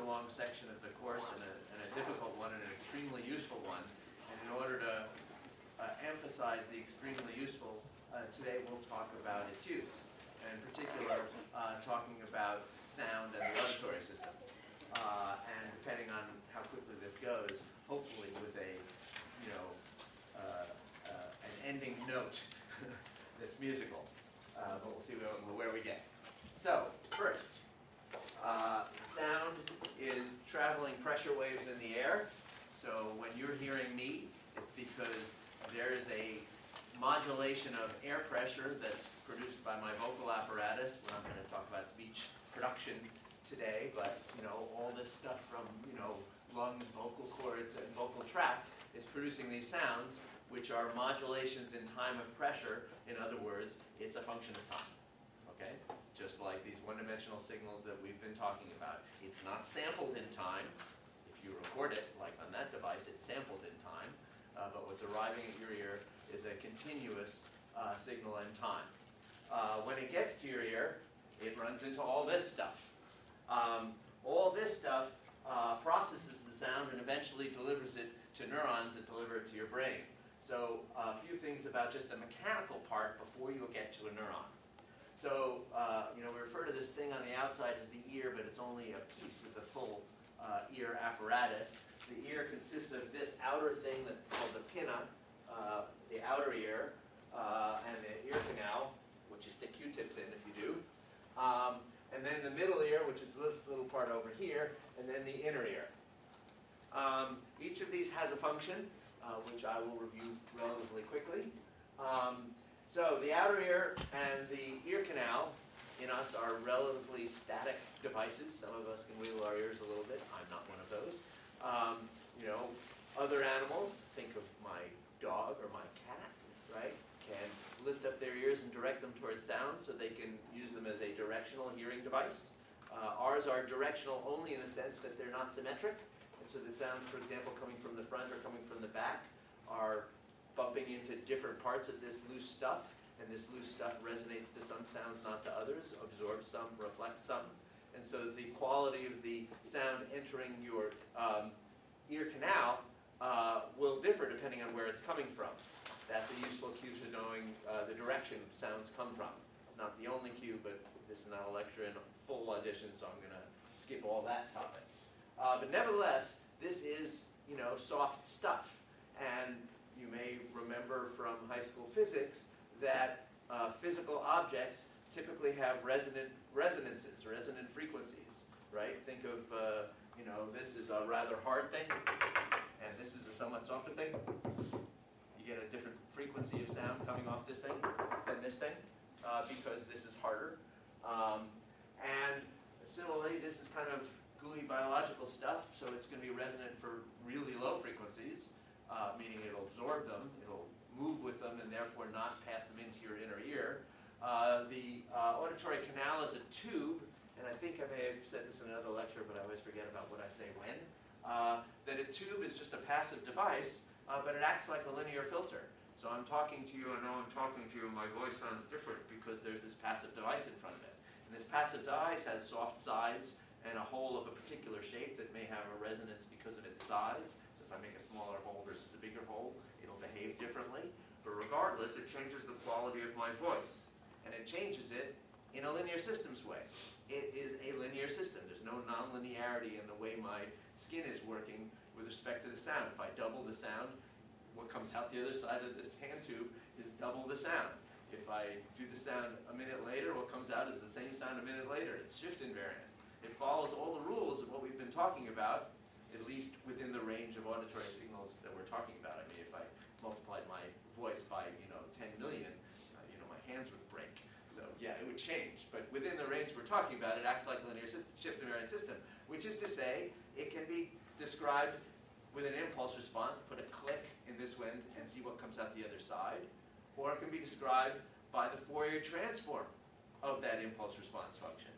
long section of the course and a, and a difficult one and an extremely useful one. And in order to uh, emphasize the extremely useful, uh, today we'll talk about its use. And in particular, uh, talking about sound and the auditory system. Uh, and depending on how quickly this goes, hopefully with a, you know, uh, an ending note that's musical. Uh, but we'll see where, where we get. So, first, uh, sound is traveling pressure waves in the air. So when you're hearing me, it's because there is a modulation of air pressure that's produced by my vocal apparatus. We're not going to talk about speech production today, but you know, all this stuff from you know lungs, vocal cords, and vocal tract is producing these sounds, which are modulations in time of pressure. In other words, it's a function of time. Okay, just like these one-dimensional signals that we've been talking about. It's not sampled in time. If you record it, like on that device, it's sampled in time. Uh, but what's arriving at your ear is a continuous uh, signal in time. Uh, when it gets to your ear, it runs into all this stuff. Um, all this stuff uh, processes the sound and eventually delivers it to neurons that deliver it to your brain. So a few things about just the mechanical part before you get to a neuron. So, uh, you know, we refer to this thing on the outside as the ear, but it's only a piece of the full uh, ear apparatus. The ear consists of this outer thing called the pinna, uh, the outer ear, uh, and the ear canal, which you stick Q-tips in if you do. Um, and then the middle ear, which is this little part over here, and then the inner ear. Um, each of these has a function, uh, which I will review relatively quickly. Um, so the outer ear and the ear canal in us are relatively static devices. Some of us can wiggle our ears a little bit. I'm not one of those. Um, you know, other animals, think of my dog or my cat, right? can lift up their ears and direct them towards sound so they can use them as a directional hearing device. Uh, ours are directional only in the sense that they're not symmetric. And so the sounds, for example, coming from the front or coming from the back are bumping into different parts of this loose stuff. And this loose stuff resonates to some sounds, not to others, absorbs some, reflects some. And so the quality of the sound entering your um, ear canal uh, will differ depending on where it's coming from. That's a useful cue to knowing uh, the direction sounds come from. It's not the only cue, but this is not a lecture in full audition, so I'm going to skip all that topic. Uh, but nevertheless, this is, you know, soft stuff. And you may remember from high school physics that uh, physical objects typically have resonant resonances, resonant frequencies, right? Think of, uh, you know, this is a rather hard thing, and this is a somewhat softer thing you get a different frequency of sound coming off this thing than this thing uh, because this is harder. Um, and similarly, this is kind of gooey biological stuff, so it's going to be resonant for really low frequencies, uh, meaning it'll absorb them, it'll move with them, and therefore not pass them into your inner ear. Uh, the uh, auditory canal is a tube, and I think I may have said this in another lecture, but I always forget about what I say when. Uh, that a tube is just a passive device uh, but it acts like a linear filter. So I'm talking to you, I know I'm talking to you, and my voice sounds different because there's this passive device in front of it. And this passive device has soft sides and a hole of a particular shape that may have a resonance because of its size. If I make a smaller hole versus a bigger hole, it'll behave differently. But regardless, it changes the quality of my voice. And it changes it in a linear systems way. It is a linear system. There's no nonlinearity in the way my skin is working with respect to the sound. If I double the sound, what comes out the other side of this hand tube is double the sound. If I do the sound a minute later, what comes out is the same sound a minute later. It's shift invariant. It follows all the rules of what we've been talking about, at least within the range of auditory signals that we're talking about. I mean, if I multiplied my voice by, you know, 10 million, uh, you know, my hands would break. So yeah, it would change. But within the range we're talking about, it acts like a linear system, shift invariant system, which is to say it can be described with an impulse response, put a click in this wind and see what comes out the other side. Or it can be described by the Fourier transform of that impulse response function,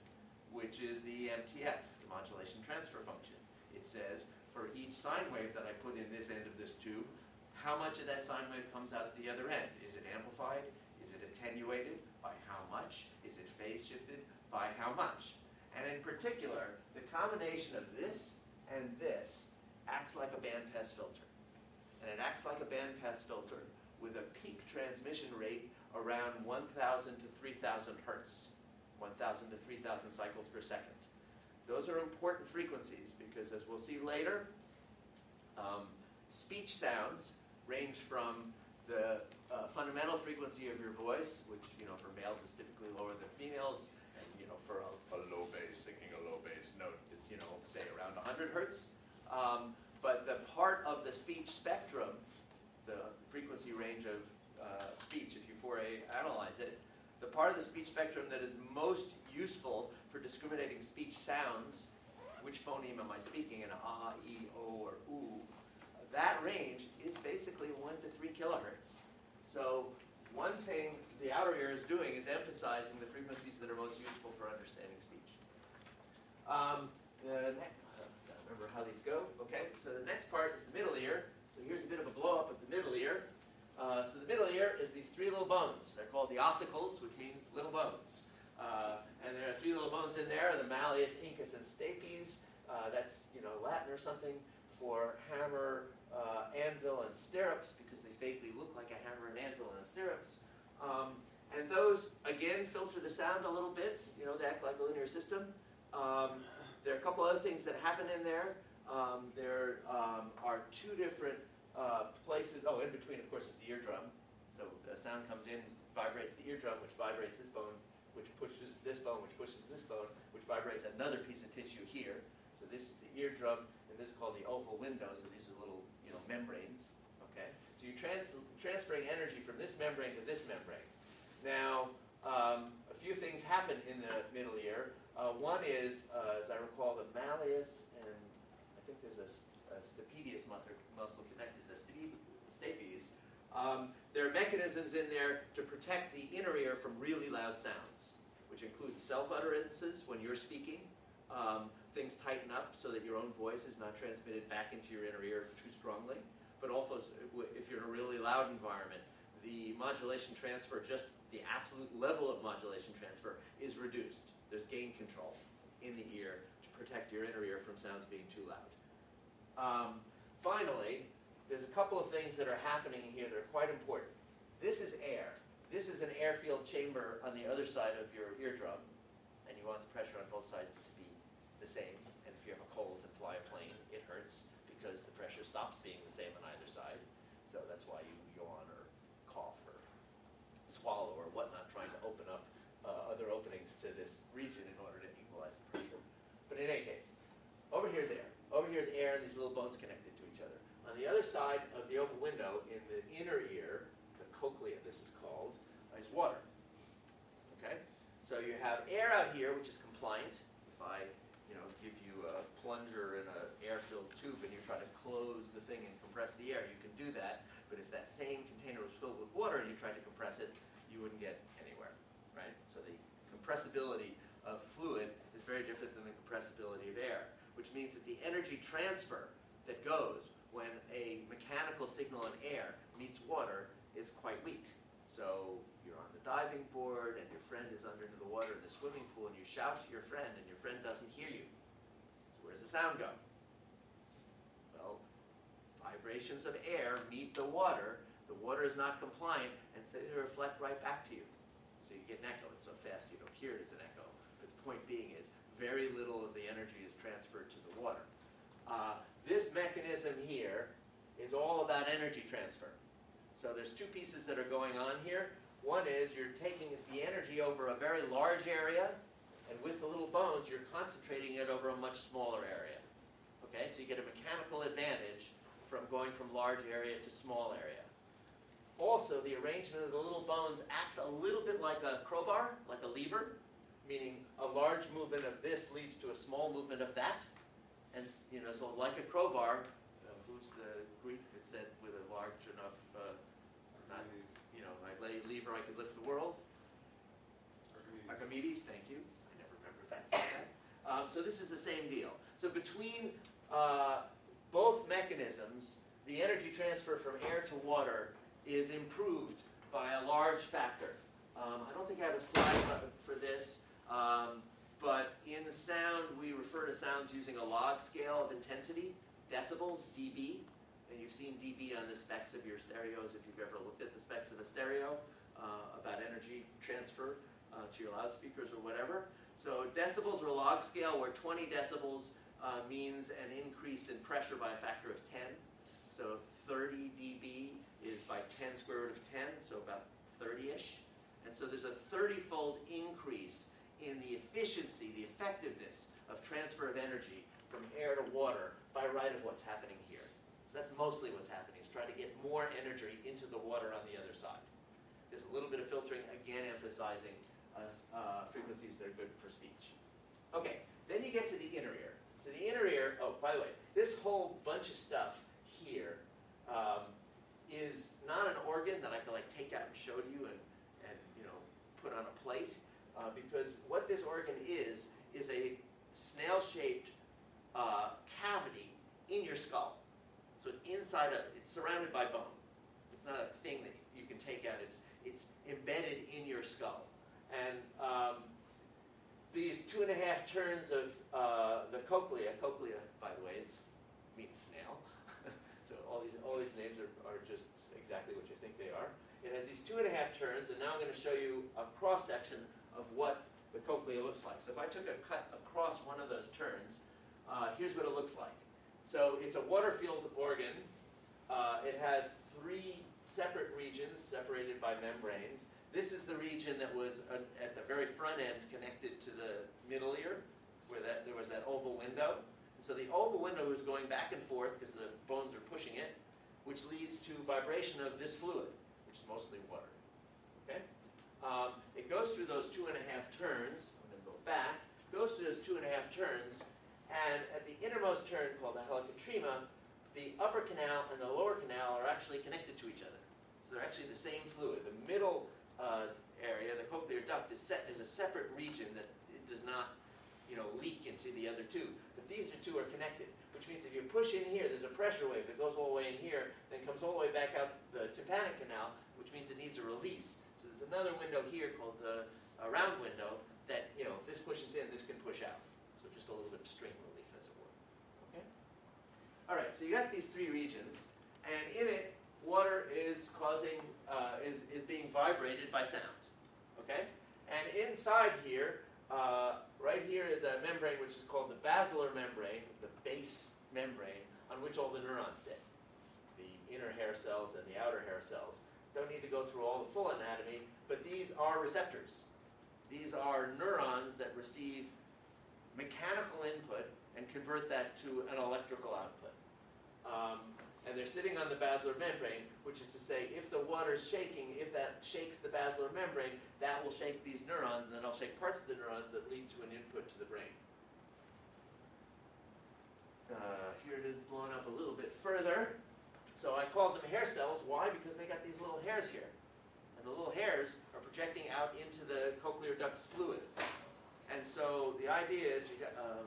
which is the MTF, the modulation transfer function. It says for each sine wave that I put in this end of this tube, how much of that sine wave comes out the other end? Is it amplified? Is it attenuated? By how much? Is it phase shifted? By how much? And in particular, the combination of this and this acts like a bandpass filter. And it acts like a bandpass filter with a peak transmission rate around 1,000 to 3,000 hertz, 1,000 to 3,000 cycles per second. Those are important frequencies because, as we'll see later, um, speech sounds range from the uh, fundamental frequency of your voice, which you know for males is typically lower than females, and you know for a, a low bass, singing a low bass note is you know say around 100 hertz. Um, but the part of the speech spectrum, the frequency range of uh, speech, if you Fourier analyze it, the part of the speech spectrum that is most useful for discriminating speech sounds, which phoneme am I speaking, an ah, e, o, or oo, that range is basically 1 to 3 kilohertz. So one thing the outer ear is doing is emphasizing the frequencies that are most useful for understanding speech. Um, the next, uh, remember how these go? Okay, so the next part is the middle ear. So here's a bit of a blow up of the middle ear. Uh, so the middle ear is these three little bones. They're called the ossicles, which means little bones. Uh, and there are three little bones in there, the malleus, incus, and stapes. Uh, that's, you know, Latin or something for hammer, uh, anvil, and stirrups, because they vaguely look like a hammer and anvil and stirrups. Um, and those, again, filter the sound a little bit. You know, they act like a linear system. Um, there are a couple other things that happen in there. Um, there um, are two different uh, places. Oh, in between, of course, is the eardrum. So the sound comes in, vibrates the eardrum, which vibrates this bone, which pushes this bone, which pushes this bone, which vibrates another piece of tissue here. So this is the eardrum, and this is called the oval window. So these are little, you know, membranes. Okay. So you're trans transferring energy from this membrane to this membrane. Now, um, a few things happen in the middle ear. Uh, one is, uh, as I recall, the malleus, and I think there's a, a stapedius muscle connected to the stapes. Um, there are mechanisms in there to protect the inner ear from really loud sounds, which includes self-utterances when you're speaking. Um, things tighten up so that your own voice is not transmitted back into your inner ear too strongly. But also, if you're in a really loud environment, the modulation transfer, just the absolute level of modulation transfer, is reduced. There's gain control in the ear to protect your inner ear from sounds being too loud. Um, finally, there's a couple of things that are happening here that are quite important. This is air. This is an air-filled chamber on the other side of your eardrum, and you want the pressure on both sides to be the same. And if you have a cold and fly a plane, it hurts because the pressure stops being the same on either side. So that's why you yawn or cough or swallow or whatnot, trying to open up uh, other openings to this region in order to equalize the pressure. But in any case, over here is air. Over here is air, and these little bones connected on the other side of the oval window, in the inner ear, the cochlea this is called, is water. Okay? So you have air out here, which is compliant. If I you know, give you a plunger in an air-filled tube and you try to close the thing and compress the air, you can do that. But if that same container was filled with water and you tried to compress it, you wouldn't get anywhere, right? So the compressibility of fluid is very different than the compressibility of air, which means that the energy transfer that goes when a mechanical signal in air meets water is quite weak. So you're on the diving board and your friend is under the water in the swimming pool and you shout to your friend and your friend doesn't hear you. So where does the sound go? Well, vibrations of air meet the water. The water is not compliant and so they reflect right back to you. So you get an echo. It's so fast you don't hear it as an echo. But the point being is very little of the energy is transferred to the water. Uh, this mechanism here is all about energy transfer. So there's two pieces that are going on here. One is you're taking the energy over a very large area, and with the little bones, you're concentrating it over a much smaller area. Okay, so you get a mechanical advantage from going from large area to small area. Also, the arrangement of the little bones acts a little bit like a crowbar, like a lever, meaning a large movement of this leads to a small movement of that. And, you know, so like a crowbar, uh, who's the Greek that said with a large enough, uh, not, you know, I lay lever, I could lift the world? Archimedes. Archimedes, thank you. I never remember that. um, so this is the same deal. So between uh, both mechanisms, the energy transfer from air to water is improved by a large factor. Um, I don't think I have a slide for this, um, but in sound, we refer to sounds using a log scale of intensity, decibels, dB. And you've seen dB on the specs of your stereos if you've ever looked at the specs of a stereo uh, about energy transfer uh, to your loudspeakers or whatever. So decibels are a log scale where 20 decibels uh, means an increase in pressure by a factor of 10. So 30 dB is by 10 square root of 10, so about 30-ish. And so there's a 30-fold increase in the efficiency, the effectiveness of transfer of energy from air to water by right of what's happening here. So that's mostly what's happening, is try to get more energy into the water on the other side. There's a little bit of filtering, again emphasizing uh, uh, frequencies that are good for speech. Okay, then you get to the inner ear. So the inner ear, oh, by the way, this whole bunch of stuff here um, is not an organ that I can like take out and show to you and, and you know, put on a plate. Uh, because what this organ is, is a snail-shaped uh, cavity in your skull. So it's inside of, it's surrounded by bone. It's not a thing that you can take out. It's, it's embedded in your skull. And um, these two and a half turns of uh, the cochlea, cochlea, by the way, is, means snail. so all these, all these names are, are just exactly what you think they are. It has these two and a half turns, and now I'm going to show you a cross-section of what the cochlea looks like. So if I took a cut across one of those turns, uh, here's what it looks like. So it's a water-filled organ. Uh, it has three separate regions separated by membranes. This is the region that was uh, at the very front end connected to the middle ear, where that, there was that oval window. And so the oval window is going back and forth because the bones are pushing it, which leads to vibration of this fluid, which is mostly water. Okay? Um, it goes through those two and a half turns. I'm going to go back. Goes through those two and a half turns, and at the innermost turn, called the helicotrema, the upper canal and the lower canal are actually connected to each other. So they're actually the same fluid. The middle uh, area, the cochlear duct, is set as a separate region that it does not, you know, leak into the other two. But these two are connected, which means if you push in here, there's a pressure wave that goes all the way in here, then comes all the way back out the tympanic canal, which means it needs a release. So there's another window here called the round window that, you know, if this pushes in, this can push out. A little bit of string relief, as it were. Okay? All right, so you got these three regions, and in it, water is causing, uh, is, is being vibrated by sound. Okay? And inside here, uh, right here is a membrane which is called the basilar membrane, the base membrane, on which all the neurons sit. The inner hair cells and the outer hair cells. Don't need to go through all the full anatomy, but these are receptors. These are neurons that receive mechanical input and convert that to an electrical output. Um, and they're sitting on the basilar membrane, which is to say, if the water's shaking, if that shakes the basilar membrane, that will shake these neurons, and then it'll shake parts of the neurons that lead to an input to the brain. Uh, here it is blown up a little bit further. So I called them hair cells. Why? Because they got these little hairs here. And the little hairs are projecting out into the cochlear duct's fluid. And so the idea is, you got, um,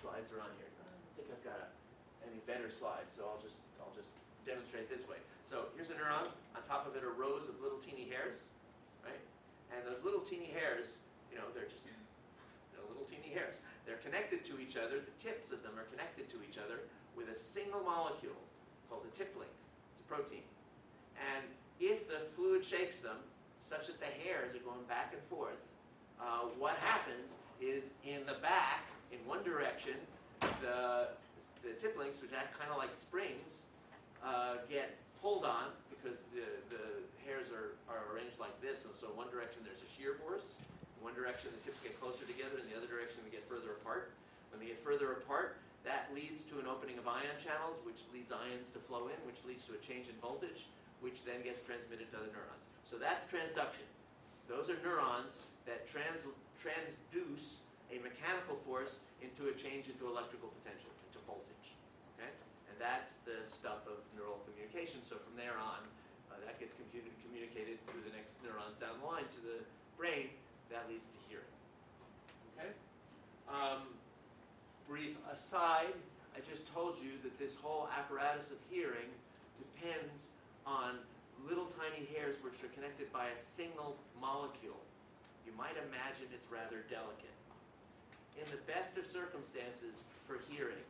slides are on here. I don't think I've got a any better slides, so I'll just, I'll just demonstrate this way. So here's a neuron. On top of it are rows of little teeny hairs, right? And those little teeny hairs, you know, they're just know, little teeny hairs. They're connected to each other. The tips of them are connected to each other with a single molecule called the tip link. It's a protein. And if the fluid shakes them, such that the hairs are going back and forth, uh, what happens is in the back, in one direction, the the tip links, which act kind of like springs, uh, get pulled on because the, the hairs are, are arranged like this. And so in one direction there's a shear force. In one direction the tips get closer together. In the other direction they get further apart. When they get further apart, that leads to an opening of ion channels, which leads ions to flow in, which leads to a change in voltage, which then gets transmitted to other neurons. So that's transduction. Those are neurons that trans, transduce a mechanical force into a change into electrical potential into voltage. Okay? And that's the stuff of neural communication. So from there on, uh, that gets computed, communicated through the next neurons down the line to the brain. That leads to hearing. Okay? Um, brief aside, I just told you that this whole apparatus of hearing depends on little tiny hairs which are connected by a single molecule. You might imagine it's rather delicate. in the best of circumstances for hearing,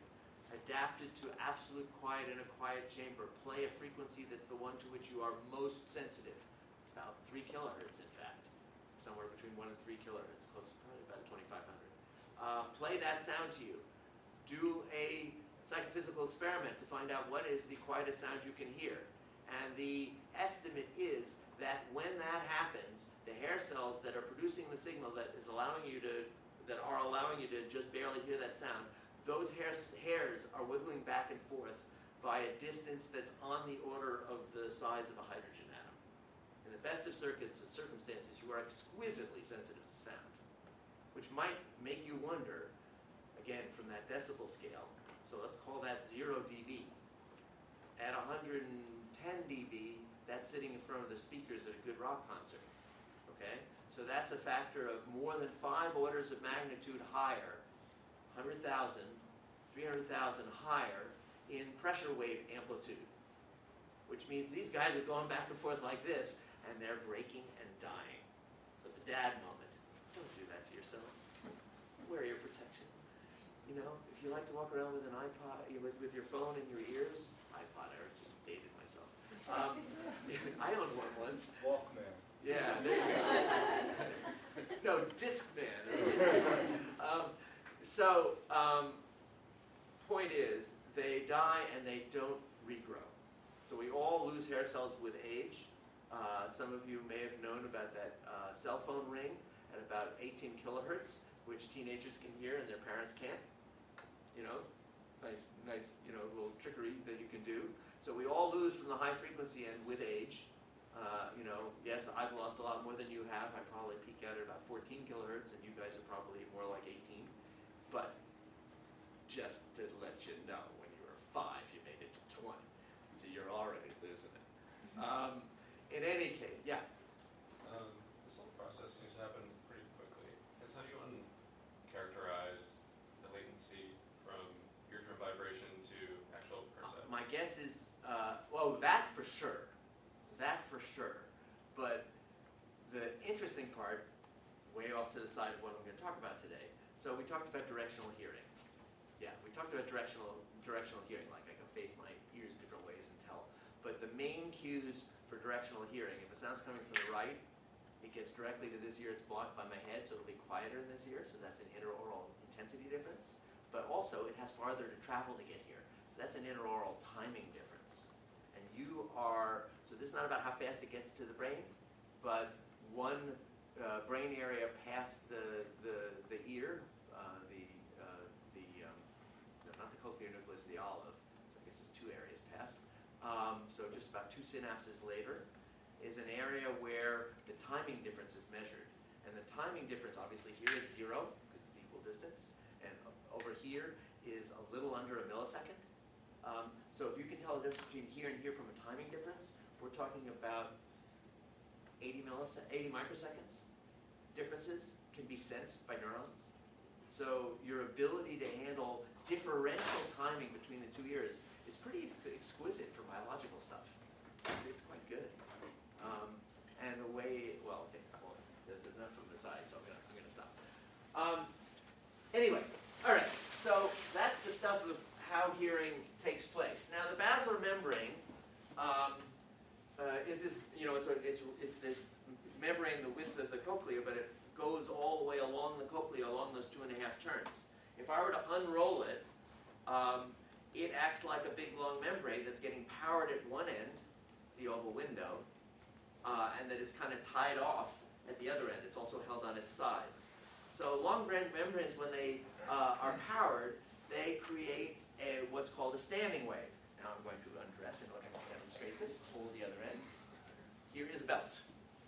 adapted to absolute quiet in a quiet chamber, play a frequency that's the one to which you are most sensitive, about 3 kilohertz in fact, somewhere between 1 and 3 kilohertz, close to probably about 2500. Uh, play that sound to you. Do a psychophysical experiment to find out what is the quietest sound you can hear. And the estimate is that when that happens, the hair cells that are producing the signal that is allowing you to, that are allowing you to just barely hear that sound, those hairs, are wiggling back and forth by a distance that's on the order of the size of a hydrogen atom. In the best of circuits circumstances, you are exquisitely sensitive to sound, which might make you wonder, again, from that decibel scale, so let's call that 0 dB. At 110 dB, that's sitting in front of the speakers at a good rock concert. Okay? So that's a factor of more than five orders of magnitude higher, 100,000, 300,000 higher in pressure wave amplitude. Which means these guys are going back and forth like this, and they're breaking and dying. So the dad moment. Don't do that to yourselves. Wear your protection. You know, if you like to walk around with an iPod, with, with your phone in your ears, iPod, I just dated myself. Um, I owned one once. Walkman. Yeah, there you go. no, Discman. um, so, um, point is, they die and they don't regrow. So we all lose hair cells with age. Uh, some of you may have known about that uh, cell phone ring at about 18 kilohertz, which teenagers can hear and their parents can't. You know, nice, nice, you know, little trickery that you can do. So we all lose from the high frequency end with age. Uh, you know, yes, I've lost a lot more than you have. I probably peak out at about 14 kilohertz, and you guys are probably more like 18. But just to let you know, when you were five, you made it to 20. So you're already losing it. Um, in any case, yeah. Um, this whole process seems to happen pretty quickly. Has anyone characterized the latency from eardrum vibration to actual perception? My guess is, well, that for sure. That for sure. But the interesting part, way off to the side of what I'm going to talk about today. So we talked about directional hearing. Yeah, we talked about directional directional hearing, like I can face my ears different ways and tell. But the main cues for directional hearing, if a sound's coming from the right, it gets directly to this ear, it's blocked by my head, so it'll be quieter in this ear, so that's an interaural intensity difference. But also, it has farther to travel to get here, so that's an interaural timing difference. You are, so this is not about how fast it gets to the brain, but one uh, brain area past the, the, the ear, uh, the, uh, the um, no, not the cochlear nucleus, the olive, so I guess it's two areas past. Um, so just about two synapses later is an area where the timing difference is measured. And the timing difference, obviously, here is zero, because it's equal distance, and over here is a little under a millisecond. Um, so if you can tell the difference between here and here from a timing difference, we're talking about 80 millisec 80 microseconds. Differences can be sensed by neurons. So your ability to handle differential timing between the two ears is pretty exquisite for biological stuff. It's quite good. Um, and the way, well, okay, well, there's enough from the side, so I'm gonna, I'm gonna stop. Um, anyway, all right, so that's the stuff of how hearing takes place. Now, the basilar membrane um, uh, is this, you know, it's, a, it's, it's this membrane the width of the cochlea, but it goes all the way along the cochlea along those two and a half turns. If I were to unroll it, um, it acts like a big long membrane that's getting powered at one end, the oval window, uh, and that is kind of tied off at the other end. It's also held on its sides. So long membranes, when they uh, are powered, they create a, what's called a standing wave. Now I'm going to undress in order to demonstrate this. Hold the other end. Here is a belt.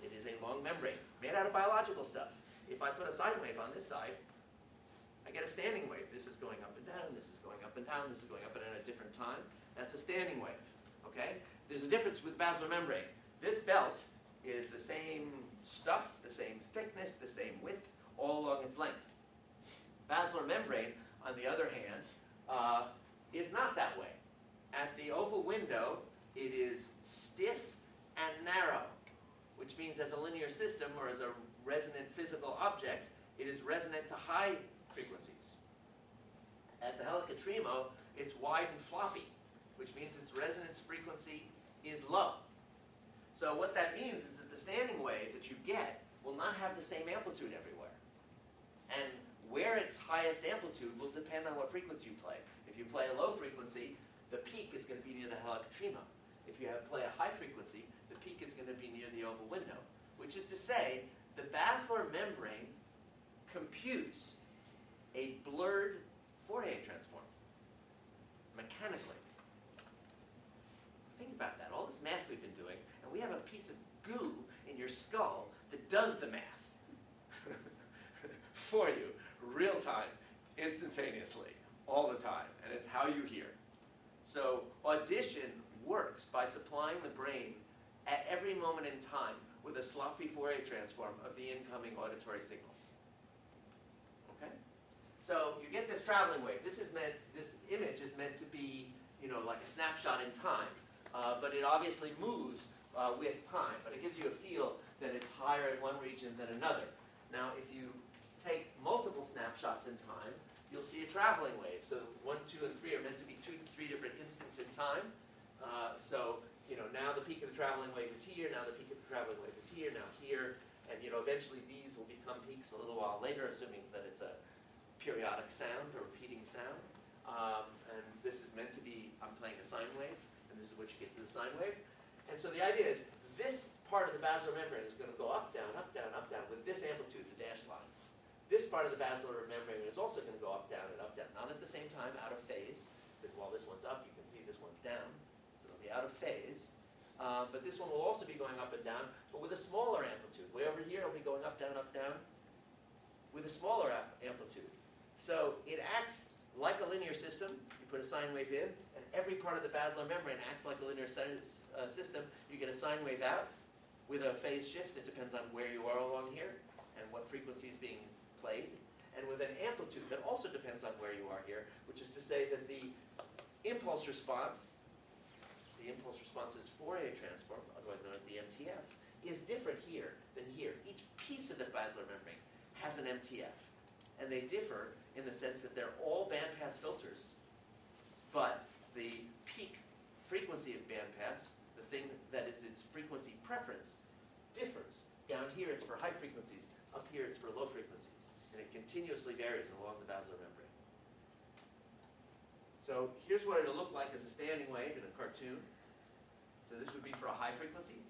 It is a long membrane made out of biological stuff. If I put a sine wave on this side, I get a standing wave. This is going up and down, this is going up and down, this is going up and down at a different time. That's a standing wave. Okay? There's a difference with basilar membrane. This belt is the same stuff, the same thickness, the same width, all along its length. Basilar membrane, on the other hand, uh, is not that way. At the oval window, it is stiff and narrow, which means as a linear system or as a resonant physical object, it is resonant to high frequencies. At the helicotrema, it's wide and floppy, which means its resonance frequency is low. So what that means is that the standing wave that you get will not have the same amplitude everywhere. And where its highest amplitude will depend on what frequency you play. If you play a low frequency, the peak is going to be near the helicotrema. If you have play a high frequency, the peak is going to be near the oval window. Which is to say, the basilar membrane computes a blurred Fourier transform mechanically. Think about that. All this math we've been doing, and we have a piece of goo in your skull that does the math for you, real time, instantaneously, all the time, and it's how you hear. So audition works by supplying the brain at every moment in time with a sloppy Fourier transform of the incoming auditory signal. Okay? So you get this traveling wave. This is meant. This image is meant to be, you know, like a snapshot in time, uh, but it obviously moves uh, with time. But it gives you a feel that it's higher in one region than another. Now, if you take multiple snapshots in time, you'll see a traveling wave. So one, two, and three are meant to be two to three different instants in time. Uh, so you know, now the peak of the traveling wave is here, now the peak of the traveling wave is here, now here, and you know, eventually these will become peaks a little while later, assuming that it's a periodic sound, a repeating sound. Um, and this is meant to be, I'm playing a sine wave, and this is what you get to the sine wave. And so the idea is, this part of the basilar membrane is going to go up, down, up, down, up, down, with this amplitude. This part of the basilar membrane is also going to go up, down, and up, down, not at the same time, out of phase, because while this one's up, you can see this one's down So they'll be out of phase. Uh, but this one will also be going up and down, but with a smaller amplitude. Way over here, it'll be going up, down, up, down, with a smaller amplitude. So it acts like a linear system. You put a sine wave in, and every part of the basilar membrane acts like a linear uh, system. You get a sine wave out with a phase shift that depends on where you are along here and what frequency is being and with an amplitude that also depends on where you are here, which is to say that the impulse response the impulse response's Fourier transform, otherwise known as the MTF, is different here than here. Each piece of the basilar membrane has an MTF. And they differ in the sense that they're all bandpass filters, but the peak frequency of bandpass, the thing that is its frequency preference, differs. Down here it's for high frequencies, up here it's for low frequencies. And it continuously varies along the basilar membrane. So here's what it'll look like as a standing wave in a cartoon. So this would be for a high frequency.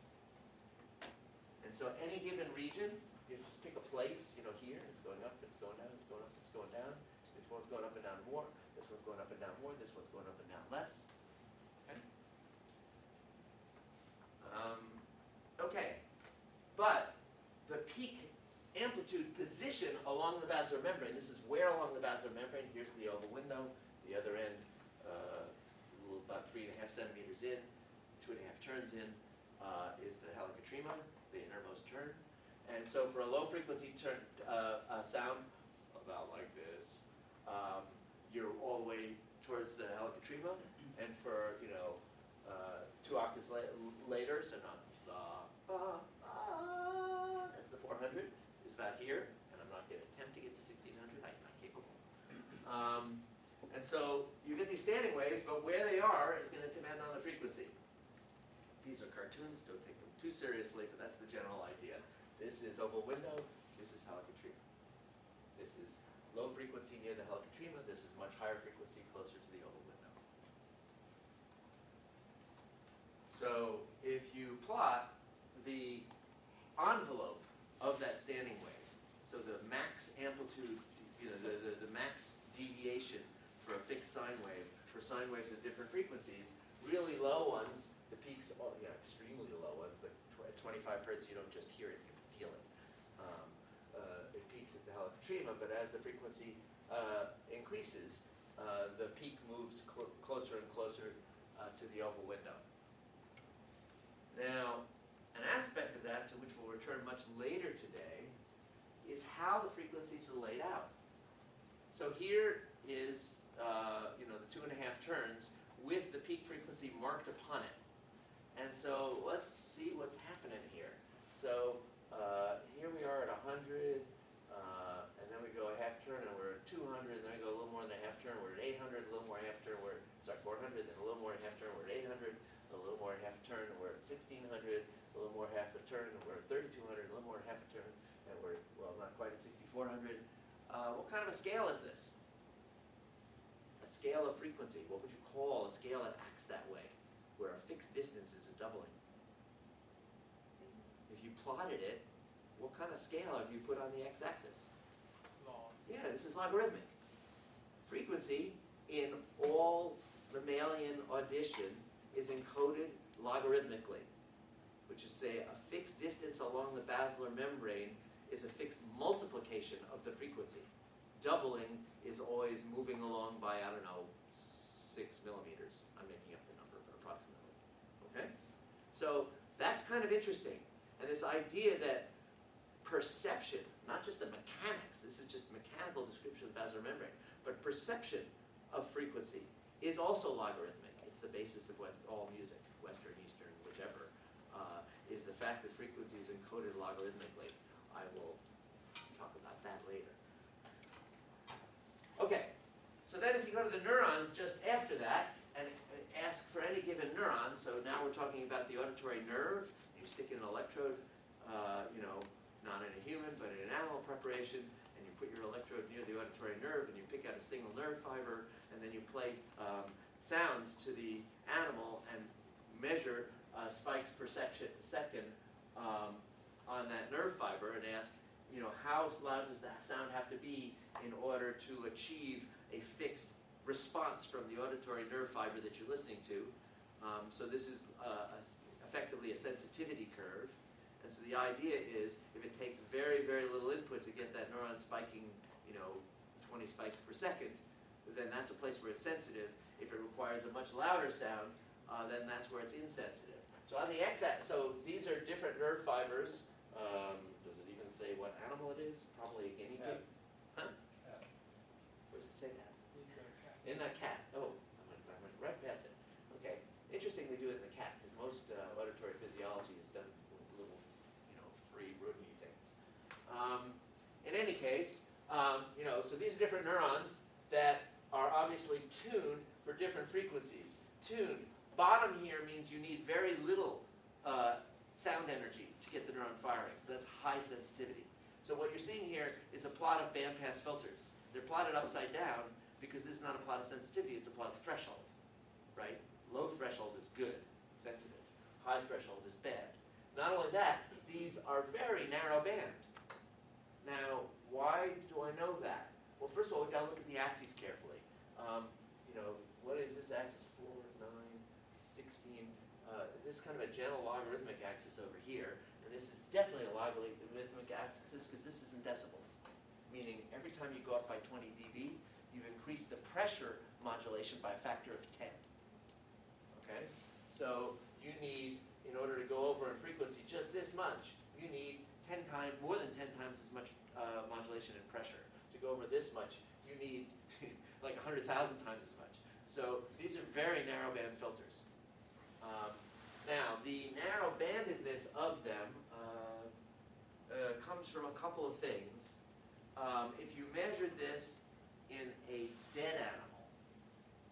And so any given region, you just pick a place, you know, here, it's going up, it's going down, it's going up, it's going down. This one's going up and down more, this one's going up and down more, this one's going up and down less. Okay? Um, okay, but along the basilar membrane, this is where along the basilar membrane, here's the oval window, the other end, uh, about three and a half centimeters in, two and a half turns in uh, is the helicotrema, the innermost turn. And so for a low frequency turn, uh, uh, sound, about like this, um, you're all the way towards the helicotrema. And for, you know, uh, two octaves la later, so not the, that's the 400, is about here. And I'm not going to attempt to get to 1600, I'm not capable. Um, and so you get these standing waves, but where they are is going to depend on the frequency. These are cartoons, don't take them too seriously, but that's the general idea. This is oval window, this is helicotrema. This is low frequency near the helicotrema, this is much higher frequency closer to the oval window. So if you plot the envelope of that standing wave, so the max amplitude, you know, the, the, the max deviation for a fixed sine wave, for sine waves at different frequencies, really low ones the peaks, you know, extremely low ones, like tw- at 25 hertz, you don't just hear it, you feel it. Um, uh, it peaks at the helicotrema, but as the frequency uh, increases, uh, the peak moves cl- closer and closer uh, to the oval window. Now, an aspect of that to which we'll return much later today is how the frequencies are laid out. So here is, uh, you know, the two and a half turns with the peak frequency marked upon it. And so let's see what's happening here. So uh, here we are at 100, uh, and then we go a half turn and we're at 200, and then we go a little more than a half turn, we're at 800, a little more half turn, we're, sorry, 400, then a little more half turn, we're at 800, a little more half turn, we're at 1600, a little more half a turn, we're at 3200, a little more half a turn, and we're, well, not quite at 6400. Uh, what kind of a scale is this? A scale of frequency. What would you call a scale that acts that way, where a fixed distance is a doubling? If you plotted it, what kind of scale have you put on the x-axis? Log. Yeah, this is logarithmic. Frequency in all mammalian audition is encoded logarithmically, which is say a fixed distance along the basilar membrane is a fixed multiplication of the frequency. Doubling is always moving along by, I don't know, six millimeters. I'm making up the number, but approximately. Okay? So that's kind of interesting. And this idea that perception, not just the mechanics, this is just mechanical description of the basilar membrane, but perception of frequency is also logarithmic. It's the basis of West, all music, Western, Eastern, whichever, uh, is the fact that frequency is encoded logarithmically. I will talk about that later. Okay, so then if you go to the neurons just after that and ask for any given neuron, so now we're talking about the auditory nerve, you stick an electrode, uh, you know, not in a human, but in an animal preparation, and you put your electrode near the auditory nerve, and you pick out a single nerve fiber, and then you play um, sounds to the animal and measure uh, spikes per section, second um, on that nerve fiber, and ask, you know, how loud does that sound have to be in order to achieve a fixed response from the auditory nerve fiber that you're listening to. Um, so this is uh, a, effectively a sensitivity curve. And so the idea is if it takes very, very little input to get that neuron spiking, you know, 20 spikes per second, then that's a place where it's sensitive. If it requires a much louder sound, uh, then that's where it's insensitive. So on the x-axis, so these are different nerve fibers. Um, does it even say what animal it is? Probably a guinea pig. Huh? Cat. Where does it say that? Need the cat. In that cat. Oh, I went, I went right past it. Okay. Interesting they do it in the cat because most uh, auditory physiology is done with little, you know, free roomy things. Um, in any case, um, you know, so these are different neurons that are obviously tuned for different frequencies. Tuned. Bottom here means you need very little uh, sound energy to get the neuron firing. So that's high sensitivity. So what you're seeing here is a plot of bandpass filters. They're plotted upside down because this is not a plot of sensitivity, it's a plot of threshold, right? Low threshold is good, sensitive. High threshold is bad. Not only that, these are very narrow band. Now, why do I know that? Well, first of all, we've got to look at the axes carefully. Um, you know, what is this axis? 4, 9, 16. Uh, this is kind of a gentle logarithmic axis over here. Definitely a logarithmic axis because this is in decibels. Meaning every time you go up by 20 dB, you've increased the pressure modulation by a factor of 10. Okay? So you need, in order to go over in frequency just this much, you need 10 times, more than 10 times as much uh, modulation and pressure. To go over this much, you need like 100,000 times as much. So these are very narrow band filters. Um, now, the narrow bandedness of them uh, uh, comes from a couple of things. Um, if you measured this in a dead animal,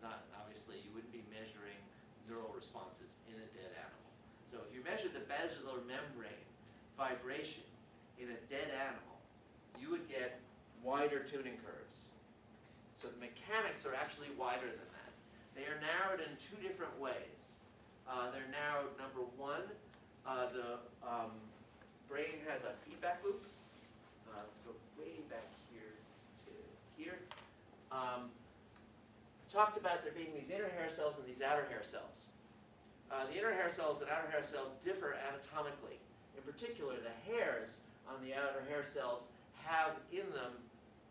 not obviously you wouldn't be measuring neural responses in a dead animal. So if you measure the basilar membrane vibration in a dead animal, you would get wider tuning curves. So the mechanics are actually wider than that. They are narrowed in two different ways. Uh, they're narrowed, number one, uh, the um, brain has a feedback loop. Uh, let's go way back here to here. Um, talked about there being these inner hair cells and these outer hair cells. Uh, the inner hair cells and outer hair cells differ anatomically. In particular, the hairs on the outer hair cells have in them,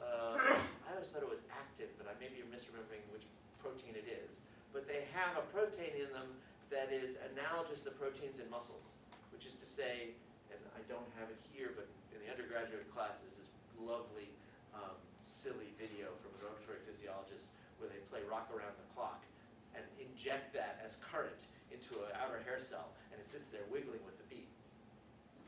uh, I always thought it was actin, but I maybe you're misremembering which protein it is. But they have a protein in them that is analogous to the proteins in muscles, which is to say, I don't have it here, but in the undergraduate class, there's this lovely, um, silly video from an auditory physiologist where they play rock around the clock and inject that as current into an outer hair cell, and it sits there wiggling with the beat.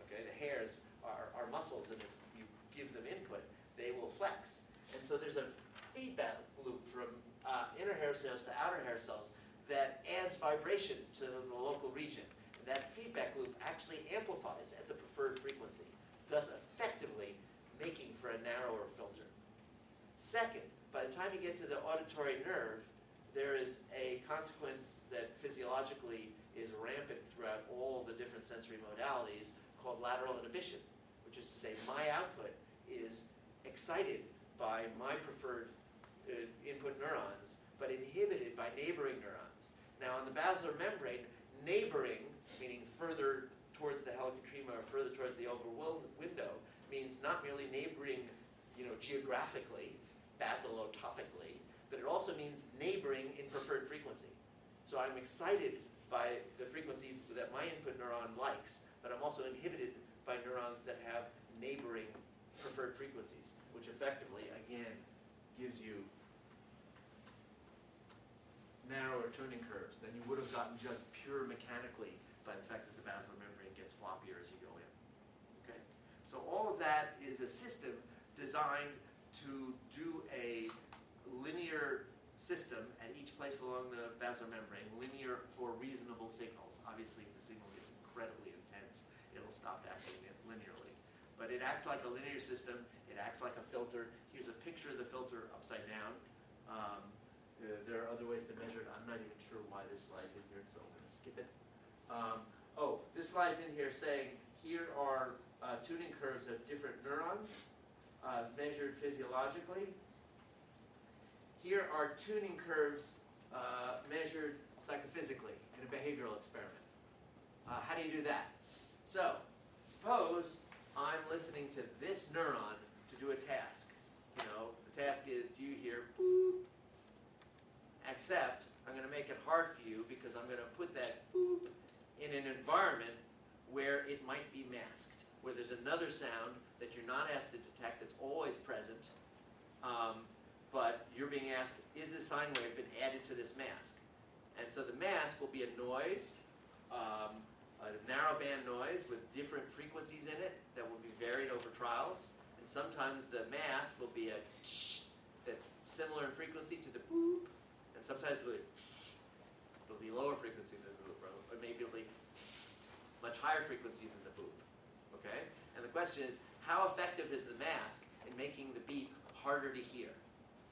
Okay, the hairs are, are muscles, and if you give them input, they will flex. And so there's a feedback loop from uh, inner hair cells to outer hair cells that adds vibration to the local region. That feedback loop actually amplifies at the preferred frequency, thus effectively making for a narrower filter. Second, by the time you get to the auditory nerve, there is a consequence that physiologically is rampant throughout all the different sensory modalities called lateral inhibition, which is to say my output is excited by my preferred uh, input neurons, but inhibited by neighboring neurons. Now, on the basilar membrane, neighboring, meaning further towards the helicotrema or further towards the oval window, means not merely neighboring, you know, geographically, basilotopically, but it also means neighboring in preferred frequency. So I'm excited by the frequency that my input neuron likes, but I'm also inhibited by neurons that have neighboring preferred frequencies, which effectively, again, gives you narrower tuning curves than you would have gotten just pure mechanically by the fact that the basilar membrane gets floppier as you go in. Okay? So all of that is a system designed to do a linear system at each place along the basilar membrane, linear for reasonable signals. Obviously, if the signal gets incredibly intense, it'll stop acting linearly. But it acts like a linear system. It acts like a filter. Here's a picture of the filter upside down. Um, there are other ways to measure it. I'm not even sure why this slide's in here, so I'm going to skip it. Um, oh, this slide's in here saying here are uh, tuning curves of different neurons uh, measured physiologically. Here are tuning curves uh, measured psychophysically in a behavioral experiment. Uh, how do you do that? So, suppose I'm listening to this neuron to do a task. You know, the task is do you hear boop? Except I'm going to make it hard for you because I'm going to put that boop in an environment where it might be masked, where there's another sound that you're not asked to detect that's always present, um, but you're being asked, is this sine wave been added to this mask? And so the mask will be a noise, um, a narrowband noise with different frequencies in it that will be varied over trials. And sometimes the mask will be a shh that's similar in frequency to the boop, and sometimes it'll be, it'll be lower frequency than the or maybe be much higher frequency than the boop. Okay? And the question is, how effective is the mask in making the beep harder to hear?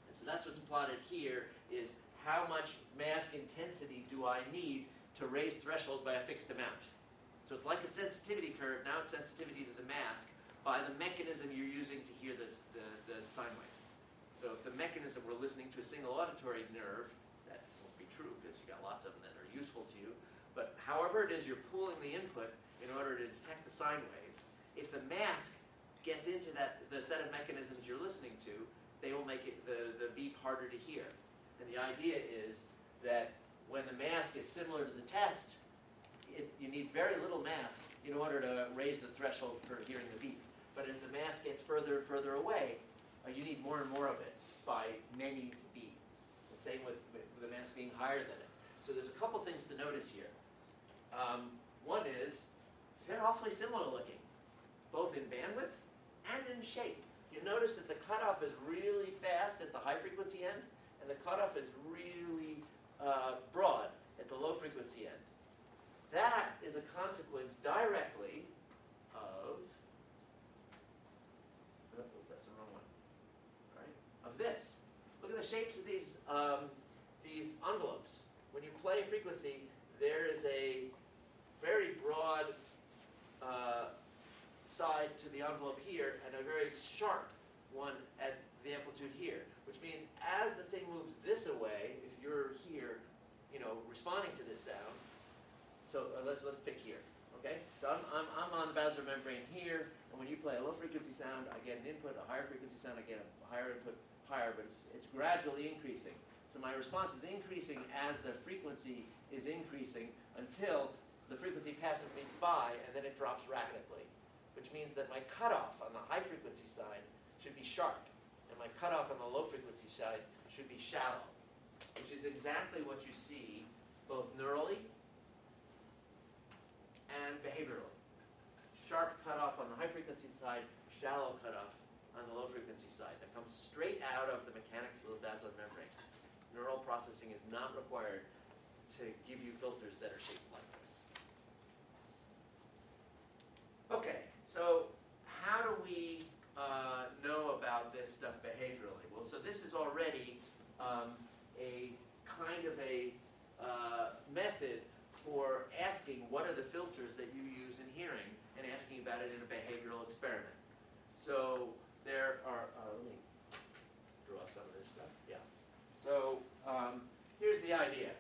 And so that's what's plotted here is how much mask intensity do I need to raise threshold by a fixed amount? So it's like a sensitivity curve, now it's sensitivity to the mask by the mechanism you're using to hear this, the, the sine wave. So if the mechanism we're listening to a single auditory nerve, that won't be true because you've got lots of them that are useful to you, but however it is you're pooling the input in order to detect the sine wave, if the mask gets into that the set of mechanisms you're listening to, they will make it the, the beep harder to hear. And the idea is that when the mask is similar to the test, it, you need very little mask in order to raise the threshold for hearing the beep. But as the mask gets further and further away, uh, you need more and more of it by many beep. The same with, with the mask being higher than it. So there's a couple things to notice here. Um, one is they're awfully similar looking, both in bandwidth and in shape. You notice that the cutoff is really fast at the high frequency end, and the cutoff is really uh, broad at the low frequency end. That is a consequence directly of, oh, that's the wrong one? Of this. Look at the shapes of these, um, these envelopes. When you play frequency, there is a very broad uh, side to the envelope here and a very sharp one at the amplitude here, which means as the thing moves this away, if you're here, you know, responding to this sound, so uh, let's, let's pick here, okay? So I'm, I'm, I'm on the basilar membrane here, and when you play a low frequency sound, I get an input, a higher frequency sound, I get a higher input, higher, but it's, it's gradually increasing. So my response is increasing as the frequency is increasing until the frequency passes me by and then it drops rapidly, which means that my cutoff on the high frequency side should be sharp, and my cutoff on the low frequency side should be shallow, which is exactly what you see both neurally and behaviorally. Sharp cutoff on the high frequency side, shallow cutoff on the low frequency side. That comes straight out of the mechanics of the basilar membrane. neural processing is not required to give you filters that are shaped like this. Okay, so how do we uh, know about this stuff behaviorally? Well, so this is already um, a kind of a uh, method for asking what are the filters that you use in hearing and asking about it in a behavioral experiment. So there are, uh, let me draw some of this stuff, yeah. So um, here's the idea.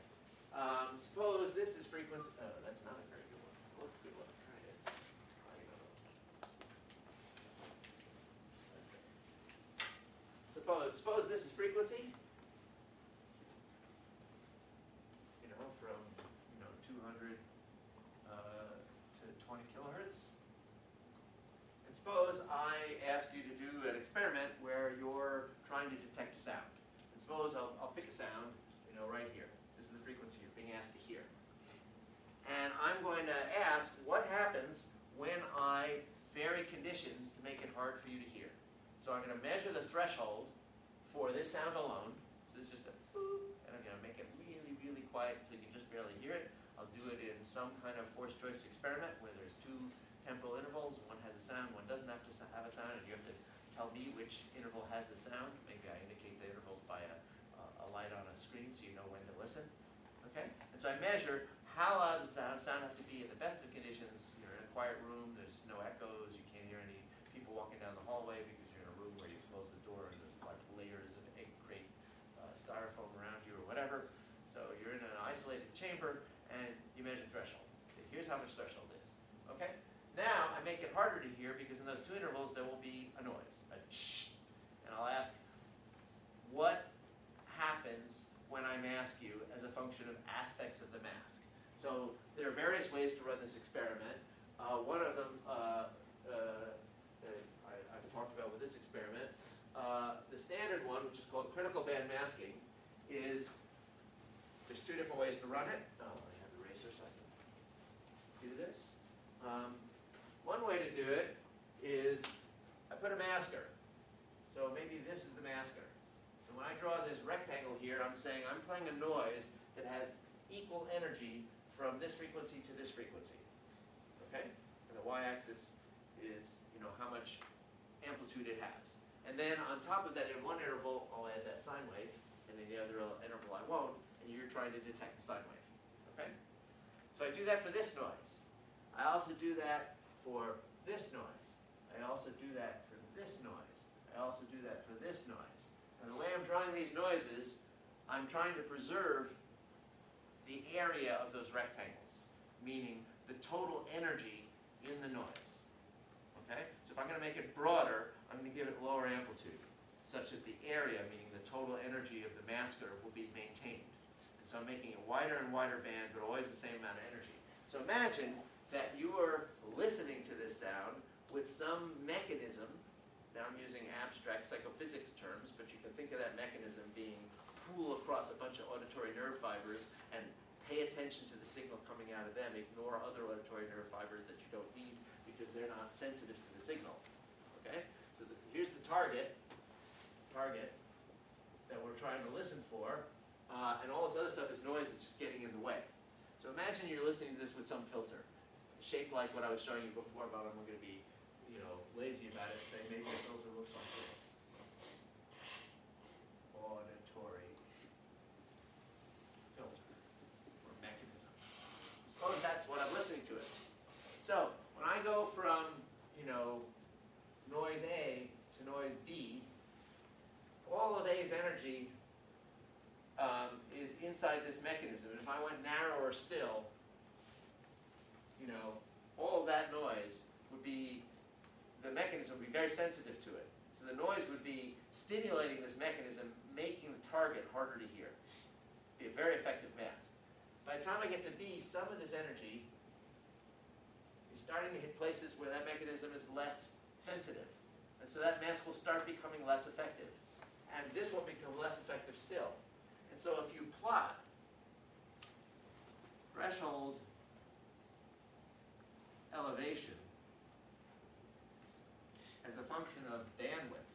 Um, suppose this is frequency, oh, that's not a very good one. What's a good one? Try it. Try another one. Suppose, suppose this is frequency. You know, from, you know, 200 uh, to 20 kilohertz. And suppose I ask you to do an experiment where you're trying to detect a sound. And suppose I'll, I'll pick a sound, you know, right here. This is the frequency you're being asked to hear. And I'm going to ask what happens when I vary conditions to make it hard for you to hear. So I'm going to measure the threshold for this sound alone. So this is just a boop, and I'm going to make it really, really quiet so you can just barely hear it. I'll do it in some kind of forced choice experiment where there's two temporal intervals. One has a sound, one doesn't have to have a sound, and you have to tell me which interval has the sound. Maybe I indicate the intervals by a, a light on a screen so you know when to listen. Okay? And so I measure how loud does the sound have to be in the best of conditions. You're in a quiet room, there's no echoes, you can't hear any people walking down the hallway because you're in a room where you close the door and there's like layers of egg crate uh, styrofoam around you or whatever. So you're in an isolated chamber and you measure threshold. So here's how much threshold is. Okay? Now I make it harder to hear because in those two intervals there will be a noise, a shh. And I'll ask, what happens when I mask you as a function of aspects of the mask? So there are various ways to run this experiment. Uh, one of them uh, uh, uh, I, I've talked about with this experiment. Uh, the standard one, which is called critical band masking, is there's two different ways to run it. Oh, I have the eraser so I can do this. Um, one way to do it is I put a masker. So maybe this is the masker. So when I draw this rectangle here, I'm saying I'm playing a noise that has equal energy from this frequency to this frequency. Okay? And the y-axis is, you know, how much amplitude it has. And then on top of that, in one interval, I'll add that sine wave, and in the other interval, I won't, and you're trying to detect the sine wave. Okay? So I do that for this noise. I also do that for this noise. I also do that for this noise. I also do that for this noise. And the way I'm drawing these noises, I'm trying to preserve the area of those rectangles, meaning the total energy in the noise. Okay? So if I'm going to make it broader, I'm going to give it lower amplitude, such that the area, meaning the total energy of the masker, will be maintained. And so I'm making a wider and wider band, but always the same amount of energy. So imagine that you are listening to this sound with some mechanism. Now I'm using abstract psychophysics terms, but you can think of that mechanism being pool across a bunch of auditory nerve fibers and pay attention to the signal coming out of them. Ignore other auditory nerve fibers that you don't need because they're not sensitive to the signal. Okay? So the, here's the target, target that we're trying to listen for, uh, and all this other stuff is noise that's just getting in the way. So imagine you're listening to this with some filter, shaped like what I was showing you before about I'm going to be, you know, lazy about it say maybe the filter looks like this. Auditory filter or mechanism. Suppose that's what I'm listening to it. So when I go from, you know, noise A to noise B, all of A's energy um, is inside this mechanism. And if I went narrower still, you know, all of that noise would be, the mechanism would be very sensitive to it. So the noise would be stimulating this mechanism, making the target harder to hear. Be a very effective mask. By the time I get to B, some of this energy is starting to hit places where that mechanism is less sensitive. And so that mask will start becoming less effective. And this will become less effective still. And so if you plot threshold elevation as a function of bandwidth,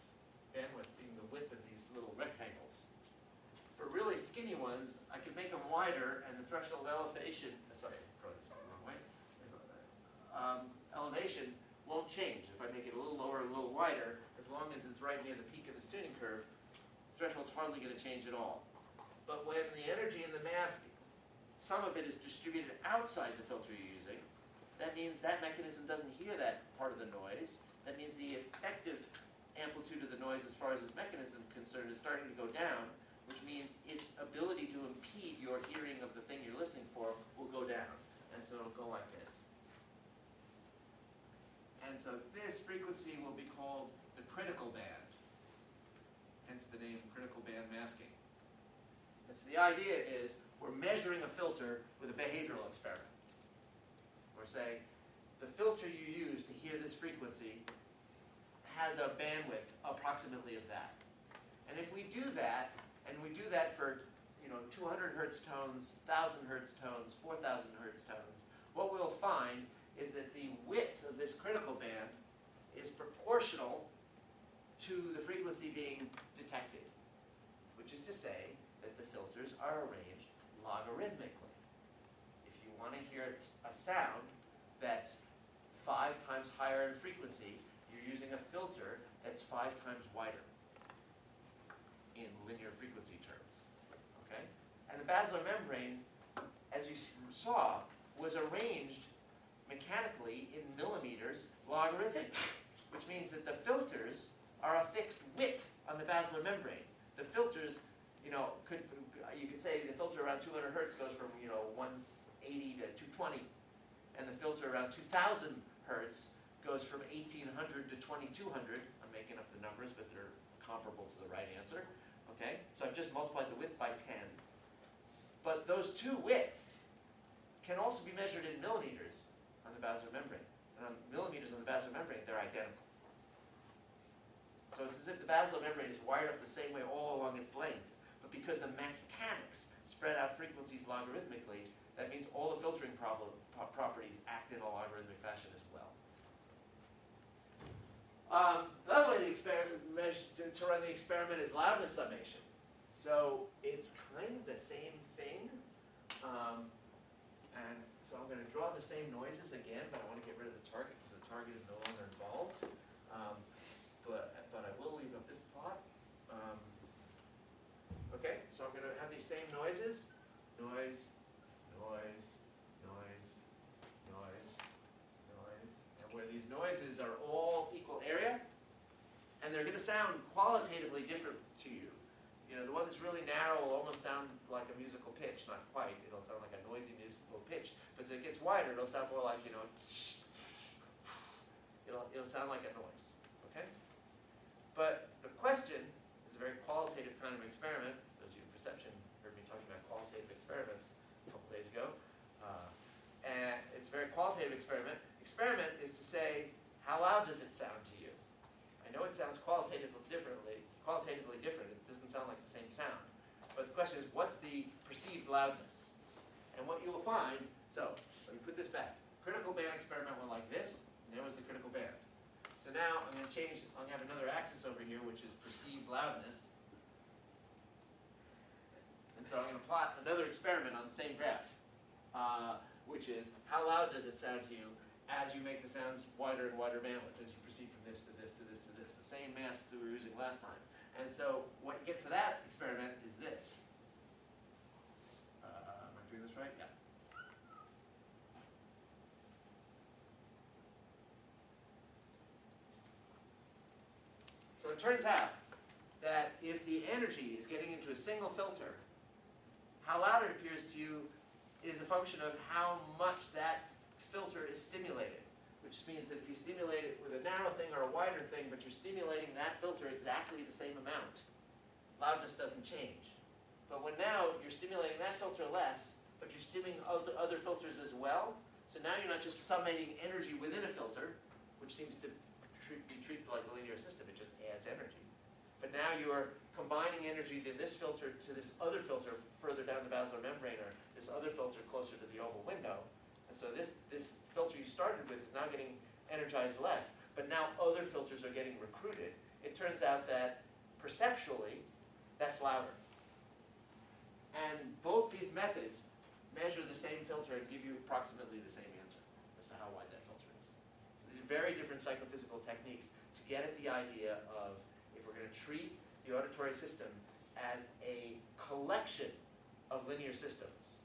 bandwidth being the width of these little rectangles, for really skinny ones, I could make them wider and the threshold elevation, uh, sorry, probably the wrong way. Um, elevation won't change. If I make it a little lower, and a little wider, as long as it's right near the peak of the tuning curve, threshold's hardly gonna change at all. But when the energy in the mask, some of it is distributed outside the filter you're using, that means that mechanism doesn't hear that part of the noise. That means the effective amplitude of the noise as far as this mechanism is concerned is starting to go down, which means its ability to impede your hearing of the thing you're listening for will go down. And so it'll go like this. And so this frequency will be called the critical band, hence the name critical band masking. And so the idea is we're measuring a filter with a behavioral experiment. We're saying the filter you use to hear this frequency has a bandwidth approximately of that. And if we do that, and we do that for you know 200 hertz tones, 1000 hertz tones, 4000 hertz tones, what we'll find is that the width of this critical band is proportional to the frequency being detected, which is to say that the filters are arranged logarithmically. Want to hear a sound that's five times higher in frequency, you're using a filter that's five times wider in linear frequency terms. Okay? And the basilar membrane, as you saw, was arranged mechanically in millimeters logarithmic, which means that the filters are a fixed width on the basilar membrane. The filters, you know, could you could say the filter around 200 hertz goes from you know 180 to 220, and the filter around 2000 hertz goes from 1800 to 2200. I'm making up the numbers, but they're comparable to the right answer. Okay, so I've just multiplied the width by 10. But those two widths can also be measured in millimeters on the basilar membrane. And on millimeters on the basilar membrane, they're identical. So it's as if the basilar membrane is wired up the same way all along its length, but because the mechanics spread out frequencies logarithmically, that means all the filtering problem, pro properties act in a logarithmic fashion as well. Um, the other way to, to, to run the experiment is loudness summation. So it's kind of the same thing. Um, and so I'm going to draw the same noises again, but I want to get rid of the target because the target is no longer involved. Um, but, but I will leave up this plot. Um, okay, so I'm going to have these same noises. Noise, noise, noise, noise, noise. And where these noises are all equal area, and they're going to sound qualitatively different to you. You know, the one that's really narrow will almost sound like a musical pitch, not quite. It'll sound like a noisy musical pitch. But as it gets wider, it'll sound more like, you know, it'll, it'll sound like a noise, okay? But the question is a very qualitative kind of experiment. Those of you in perception heard me talking about qualitative experiments a couple days ago. Uh, and it's a very qualitative experiment. Experiment is to say, how loud does it sound to you? I know it sounds qualitatively differently, qualitatively different. It doesn't sound like the same sound. But the question is, what's the perceived loudness? And what you will find, so let me put this back. Critical band experiment went like this, and there was the critical band. So now I'm going to change, I'm going to have another axis over here, which is perceived loudness. And so I'm going to plot another experiment on the same graph, uh, which is how loud does it sound to you as you make the sounds wider and wider bandwidth, as you proceed from this to this to this to this, the same mask that we were using last time. And so what you get for that experiment is this. Uh, am I doing this right? Yeah. So it turns out that if the energy is getting into a single filter, how loud it appears to you is a function of how much that filter is stimulated. Which means that if you stimulate it with a narrow thing or a wider thing, but you're stimulating that filter exactly the same amount, loudness doesn't change. But when now you're stimulating that filter less, but you're stimulating other, filters as well, so now you're not just summating energy within a filter, which seems to be treated like a linear system, it just adds energy. But now you're combining energy to this filter to this other filter further down the basilar membrane, or this other filter closer to the oval window. And so this, this filter you started with is now getting energized less, but now other filters are getting recruited. It turns out that perceptually, that's louder. And both these methods measure the same filter and give you approximately the same answer as to how wide that filter is. So these are very different psychophysical techniques to get at the idea of we're going to treat the auditory system as a collection of linear systems,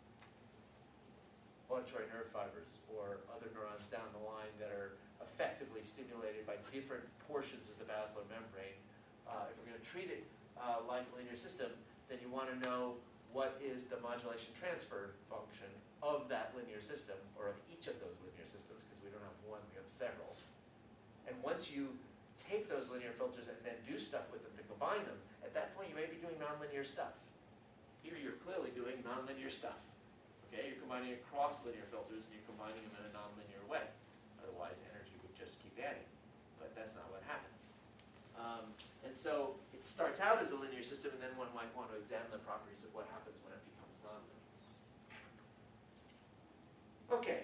auditory nerve fibers or other neurons down the line that are effectively stimulated by different portions of the basilar membrane. Uh, if we're going to treat it uh, like a linear system, then you want to know what is the modulation transfer function of that linear system, or of each of those linear systems, because we don't have one, we have several. And once you take those linear filters and then do stuff with them to combine them, at that point you may be doing nonlinear stuff. Here you're clearly doing nonlinear stuff. Okay, you're combining across linear filters and you're combining them in a nonlinear way. Otherwise, energy would just keep adding. But that's not what happens. Um, and so it starts out as a linear system, and then one might want to examine the properties of what happens when it becomes nonlinear. Okay.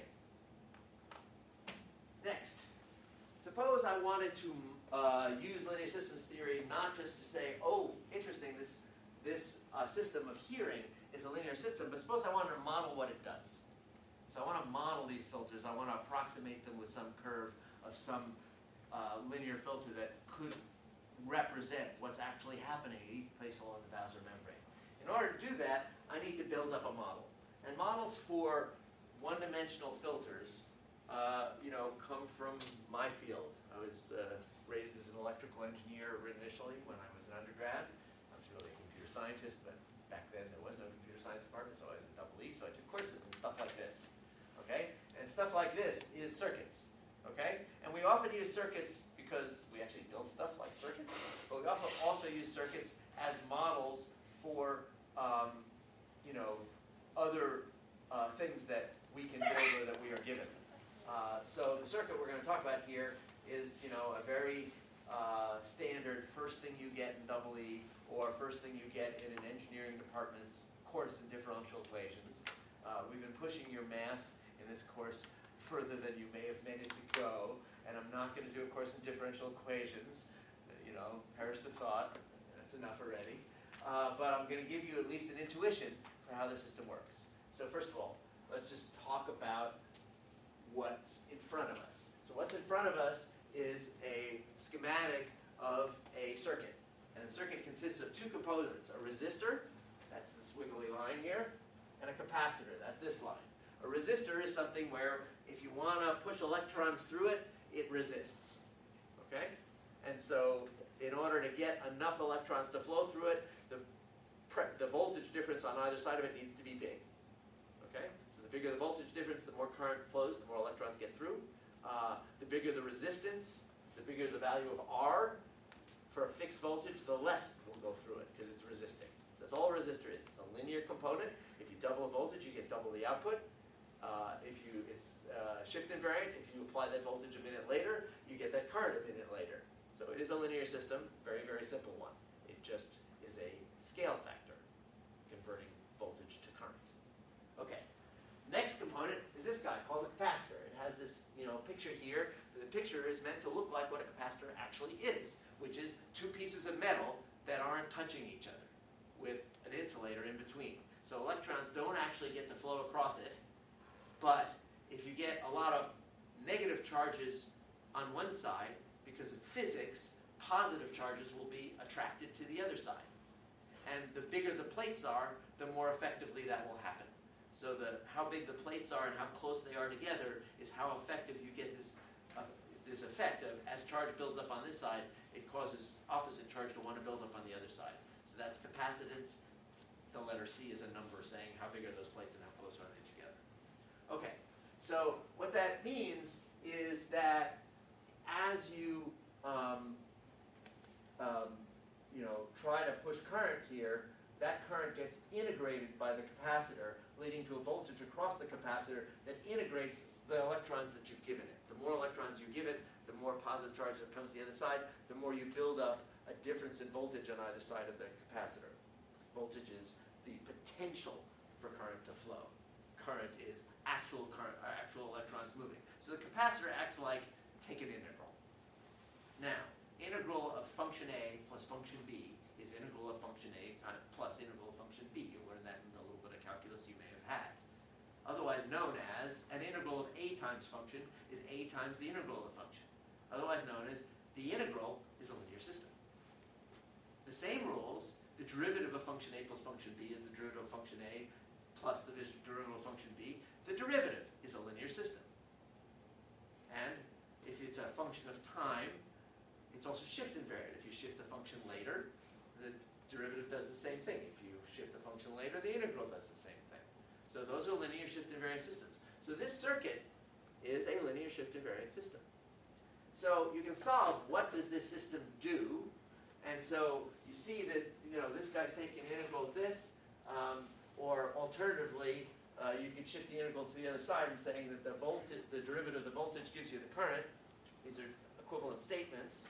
Next, suppose I wanted to uh, use linear systems theory not just to say, oh, interesting, this this uh, system of hearing is a linear system, but suppose I wanted to model what it does. So I want to model these filters. I want to approximate them with some curve of some uh, linear filter that could represent what's actually happening at each place along the basilar membrane. In order to do that, I need to build up a model. And models for one-dimensional filters, uh, you know, come from my field. I was uh, raised as an electrical engineer initially when I was an undergrad. I was really a computer scientist, but back then there was no computer science department, so I was a double E, so I took courses and stuff like this. Okay? And stuff like this is circuits. Okay? And we often use circuits because we actually build stuff like circuits, but we often also use circuits as models for, um, you know, other uh, things that we can build or that we are given. Uh, so the circuit we're going to talk about here is, you know, a very uh, standard first thing you get in double E or first thing you get in an engineering department's course in differential equations. Uh, we've been pushing your math in this course further than you may have meant it to go, and I'm not going to do a course in differential equations. You know, perish the thought, that's enough already. Uh, but I'm going to give you at least an intuition for how the system works. So first of all, let's just talk about what's in front of us. So what's in front of us is a schematic of a circuit. And the circuit consists of two components, a resistor, that's this wiggly line here, and a capacitor, that's this line. A resistor is something where if you want to push electrons through it, it resists. Okay? And so in order to get enough electrons to flow through it, the, the voltage difference on either side of it needs to be big. Okay? So the bigger the voltage difference, the more current flows, the more electrons get through. Uh, the bigger the resistance, the bigger the value of R for a fixed voltage, the less will go through it because it's resisting. So that's all a resistor is. It's a linear component. If you double a voltage, you get double the output. Uh, if you, it's uh, shift invariant, if you apply that voltage a minute later, you get that current a minute later. So it is a linear system, very, very simple one. It just is a scale factor, converting voltage to current. Okay, next component is this guy called a capacitor. It has this, know, picture here. The picture is meant to look like what a capacitor actually is, which is two pieces of metal that aren't touching each other with an insulator in between. So electrons don't actually get to flow across it, but if you get a lot of negative charges on one side, because of physics, positive charges will be attracted to the other side. And the bigger the plates are, the more effectively that will happen. So the, how big the plates are and how close they are together is how effective you get this, uh, this effect of as charge builds up on this side, it causes opposite charge to want to build up on the other side. So that's capacitance. The letter C is a number saying how big are those plates and how close are they together. Okay, so what that means is that as you, um, um, you know, try to push current here, that current gets integrated by the capacitor, leading to a voltage across the capacitor that integrates the electrons that you've given it. The more electrons you give it, more positive charge that comes to the other side, the more you build up a difference in voltage on either side of the capacitor. Voltage is the potential for current to flow. Current is actual current, uh, actual electrons moving. So the capacitor acts like take an integral. Now, integral of function A plus function B is integral of function A uh, plus integral of function B. You learned that in a little bit of calculus you may have had. Otherwise known as an integral of A times function is A times the integral of function otherwise known as the integral is a linear system. The same rules, the derivative of function a plus function b is the derivative of function a plus the derivative of function b. The derivative is a linear system. And if it's a function of time, it's also shift invariant. If you shift the function later, the derivative does the same thing. If you shift the function later, the integral does the same thing. So those are linear shift invariant systems. So this circuit is a linear shift invariant system. So you can solve what does this system do, and so you see that you know this guy's taking an integral of this, um, or alternatively, uh, you can shift the integral to the other side and saying that the voltage, the derivative of the voltage gives you the current. These are equivalent statements,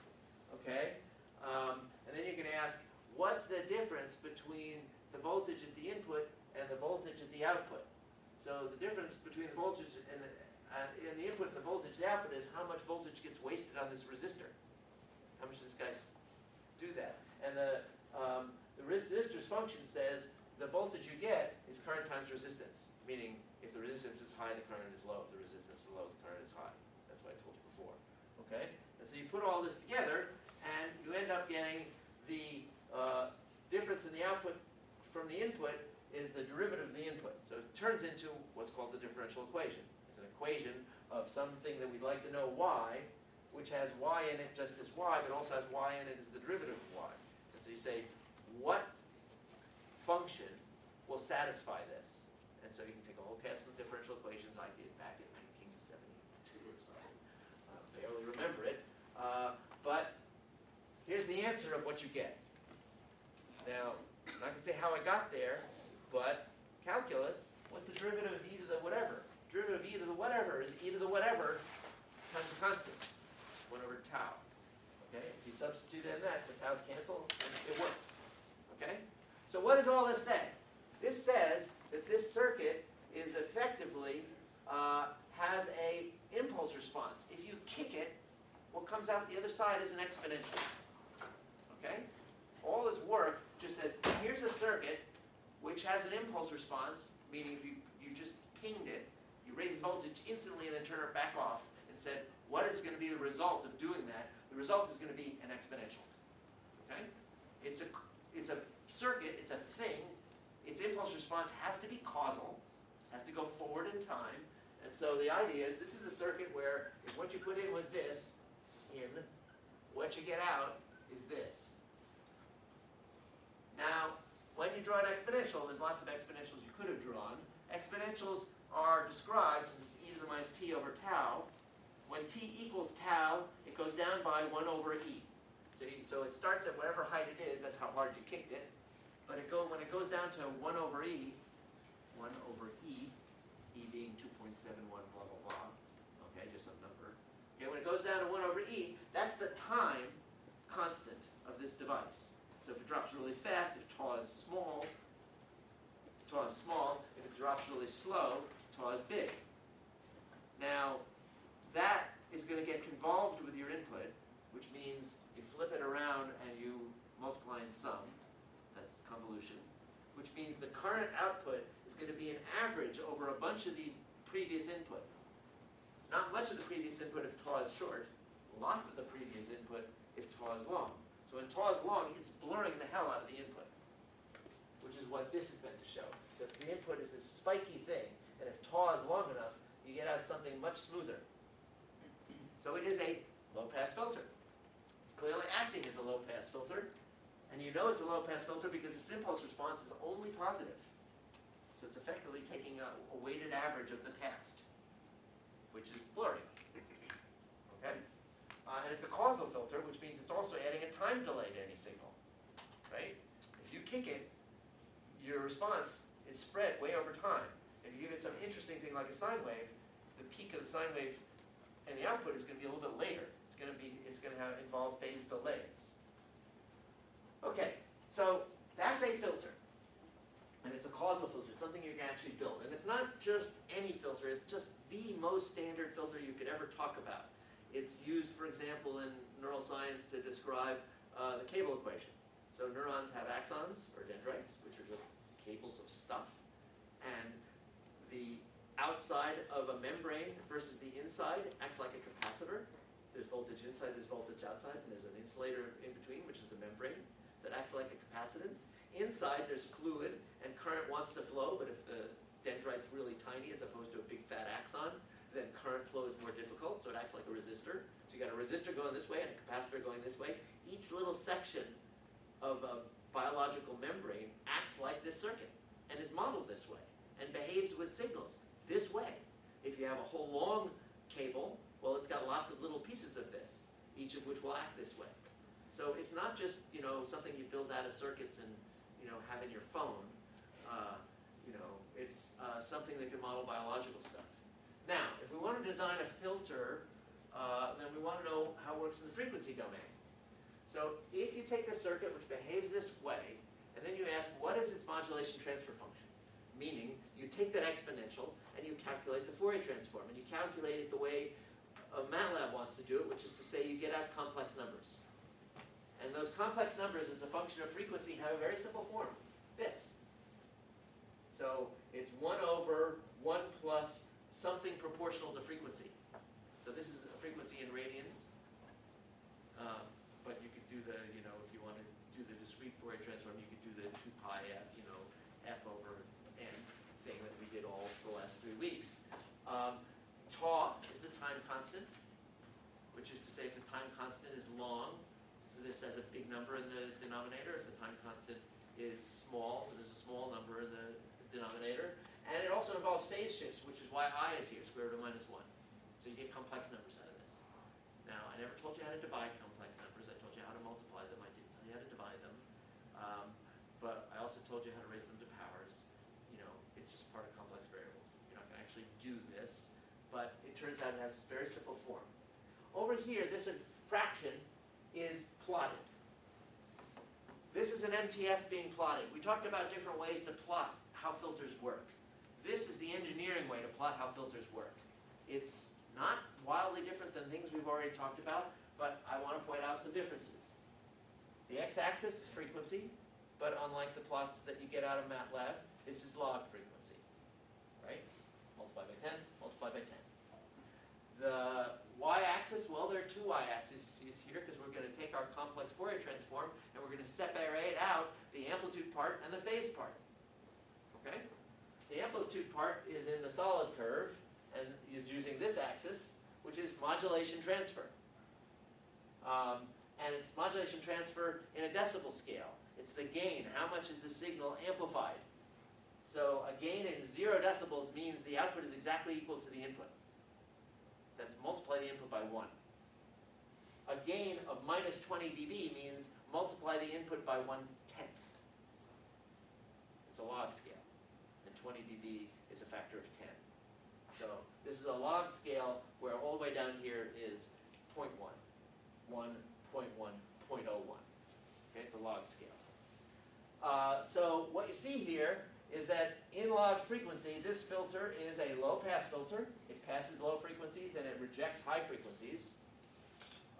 okay? Um, and then you can ask, what's the difference between the voltage at the input and the voltage at the output? So the difference between the voltage and the, uh, in the input and the voltage the output is how much voltage gets wasted on this resistor. How much does this guy do that? And the, um, the resistor's function says the voltage you get is current times resistance, meaning if the resistance is high, the current is low. If the resistance is low, the current is high. That's what I told you before. Okay? And so you put all this together, and you end up getting the uh, difference in the output from the input is the derivative of the input. So it turns into what's called the differential equation. Equation of something that we'd like to know y, which has y in it just as y, but also has y in it as the derivative of y. And so you say, what function will satisfy this? And so you can take a whole cast of differential equations I did back in 1972 or something. Uh, barely remember it. Uh, but here's the answer of what you get. Now, I'm not going to say how I got there, but calculus, what's the derivative of e to the whatever? Derivative of e to the whatever is e to the whatever times the constant, 1 over tau. Okay? If you substitute in that, the tau's cancel, it works. Okay? So what does all this say? This says that this circuit is effectively uh, has a impulse response. If you kick it, what comes out the other side is an exponential. Okay? All this work just says, here's a circuit which has an impulse response, meaning if you, you just pinged it, raise the voltage instantly and then turn it back off and said, what is going to be the result of doing that? The result is going to be an exponential. Okay? It's a, it's a circuit, it's a thing. Its impulse response has to be causal, has to go forward in time. And so the idea is this is a circuit where if what you put in was this, in, what you get out is this. Now, when you draw an exponential, there's lots of exponentials you could have drawn. Exponentials are described as e to the minus t over tau. When t equals tau, it goes down by 1 over e. So, you, so it starts at whatever height it is, that's how hard you kicked it. But it go, when it goes down to 1 over e, 1 over e, e being 2.71 blah blah blah, okay, just some number. Okay, when it goes down to 1 over e, that's the time constant of this device. So if it drops really fast, if tau is small, tau is small. If it drops really slow, big. Now, that is going to get convolved with your input, which means you flip it around and you multiply and sum. That's convolution. Which means the current output is going to be an average over a bunch of the previous input. Not much of the previous input if tau is short. Lots of the previous input if tau is long. So when tau is long, it's blurring the hell out of the input, which is what this is meant to show. That the input is this spiky thing, if tau is long enough, you get out something much smoother. So it is a low-pass filter. It's clearly acting as a low-pass filter, and you know it's a low-pass filter because its impulse response is only positive. So it's effectively taking a, a weighted average of the past, which is blurring. Okay? Uh, and it's a causal filter, which means it's also adding a time delay to any signal. Right? If you kick it, your response is spread way over time. You give it some interesting thing like a sine wave, the peak of the sine wave and the output is going to be a little bit later. It's going to be it's going to have involve phase delays. Okay, so that's a filter. And it's a causal filter, something you can actually build. And it's not just any filter, it's just the most standard filter you could ever talk about. It's used, for example, in neuroscience to describe uh, the cable equation. So neurons have axons, or dendrites, which are just cables of stuff. And the outside of a membrane versus the inside acts like a capacitor. There's voltage inside, there's voltage outside, and there's an insulator in between, which is the membrane, So that acts like a capacitance. Inside, there's fluid, and current wants to flow, but if the dendrite's really tiny as opposed to a big fat axon, then current flow is more difficult, so it acts like a resistor. So you got a resistor going this way and a capacitor going this way. Each little section of a biological membrane acts like this circuit and is modeled this way and behaves with signals this way. If you have a whole long cable, well, it's got lots of little pieces of this, each of which will act this way. So it's not just you know something you build out of circuits and you know have in your phone. Uh, you know, it's uh, something that can model biological stuff. Now, if we want to design a filter, uh, then we want to know how it works in the frequency domain. So if you take a circuit which behaves this way, and then you ask, what is its modulation transfer function? Meaning, you take that exponential and you calculate the Fourier transform, and you calculate it the way uh, MATLAB wants to do it, which is to say you get out complex numbers. And those complex numbers as a function of frequency have a very simple form, this. So it's 1 over 1 plus something proportional to frequency. So this is a frequency in radians. Um, but you could do the, you know, if you want to do the discrete Fourier transform, you could do the 2 pi f, you know, f over n thing that we did all the last three weeks. Um, tau is the time constant, which is to say if the time constant is long, this has a big number in the denominator. If the time constant is small, there's a small number in the denominator. And it also involves phase shifts, which is why i is here, square root of minus 1. So you get complex numbers out of this. Now, I never told you how to divide complex numbers. I told you how to multiply them. I didn't tell you how to divide them. Um, but I also told you how to raise them to powers. You know, it's just part of complex variables. You're not going to actually do this. But it turns out it has very simple. Over here, this fraction is plotted. This is an MTF being plotted. We talked about different ways to plot how filters work. This is the engineering way to plot how filters work. It's not wildly different than things we've already talked about, but I want to point out some differences. The x-axis is frequency, but unlike the plots that you get out of MATLAB, this is log frequency, right? Multiply by 10, multiply by 10. The y-axis, well, there are two y-axes here because we're going to take our complex Fourier transform and we're going to separate out the amplitude part and the phase part. Okay? The amplitude part is in the solid curve and is using this axis, which is modulation transfer. Um, and it's modulation transfer in a decibel scale. It's the gain. How much is the signal amplified? So a gain in zero decibels means the output is exactly equal to the input. That's multiply the input by 1. A gain of minus 20 dB means multiply the input by 1 tenth. It's a log scale. And 20 dB is a factor of 10. So this is a log scale where all the way down here is 0.1. 1, 0.1, 0.01. Okay, it's a log scale. Uh, so what you see here is that in log frequency, this filter is a low-pass filter. It passes low frequencies and it rejects high frequencies.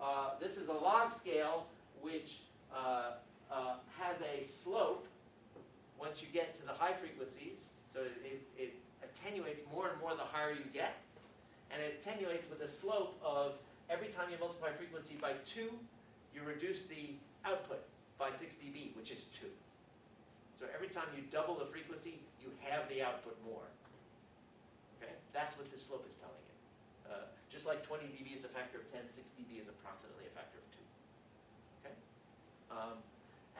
Uh, this is a log scale which uh, uh, has a slope once you get to the high frequencies. So it, it, attenuates more and more the higher you get. And it attenuates with a slope of every time you multiply frequency by 2, you reduce the output by 6 dB, which is 2. So every time you double the frequency, you have the output more. Okay? That's what this slope is telling you. Uh, just like 20 dB is a factor of 10, 6 dB is approximately a factor of 2. Okay? Um,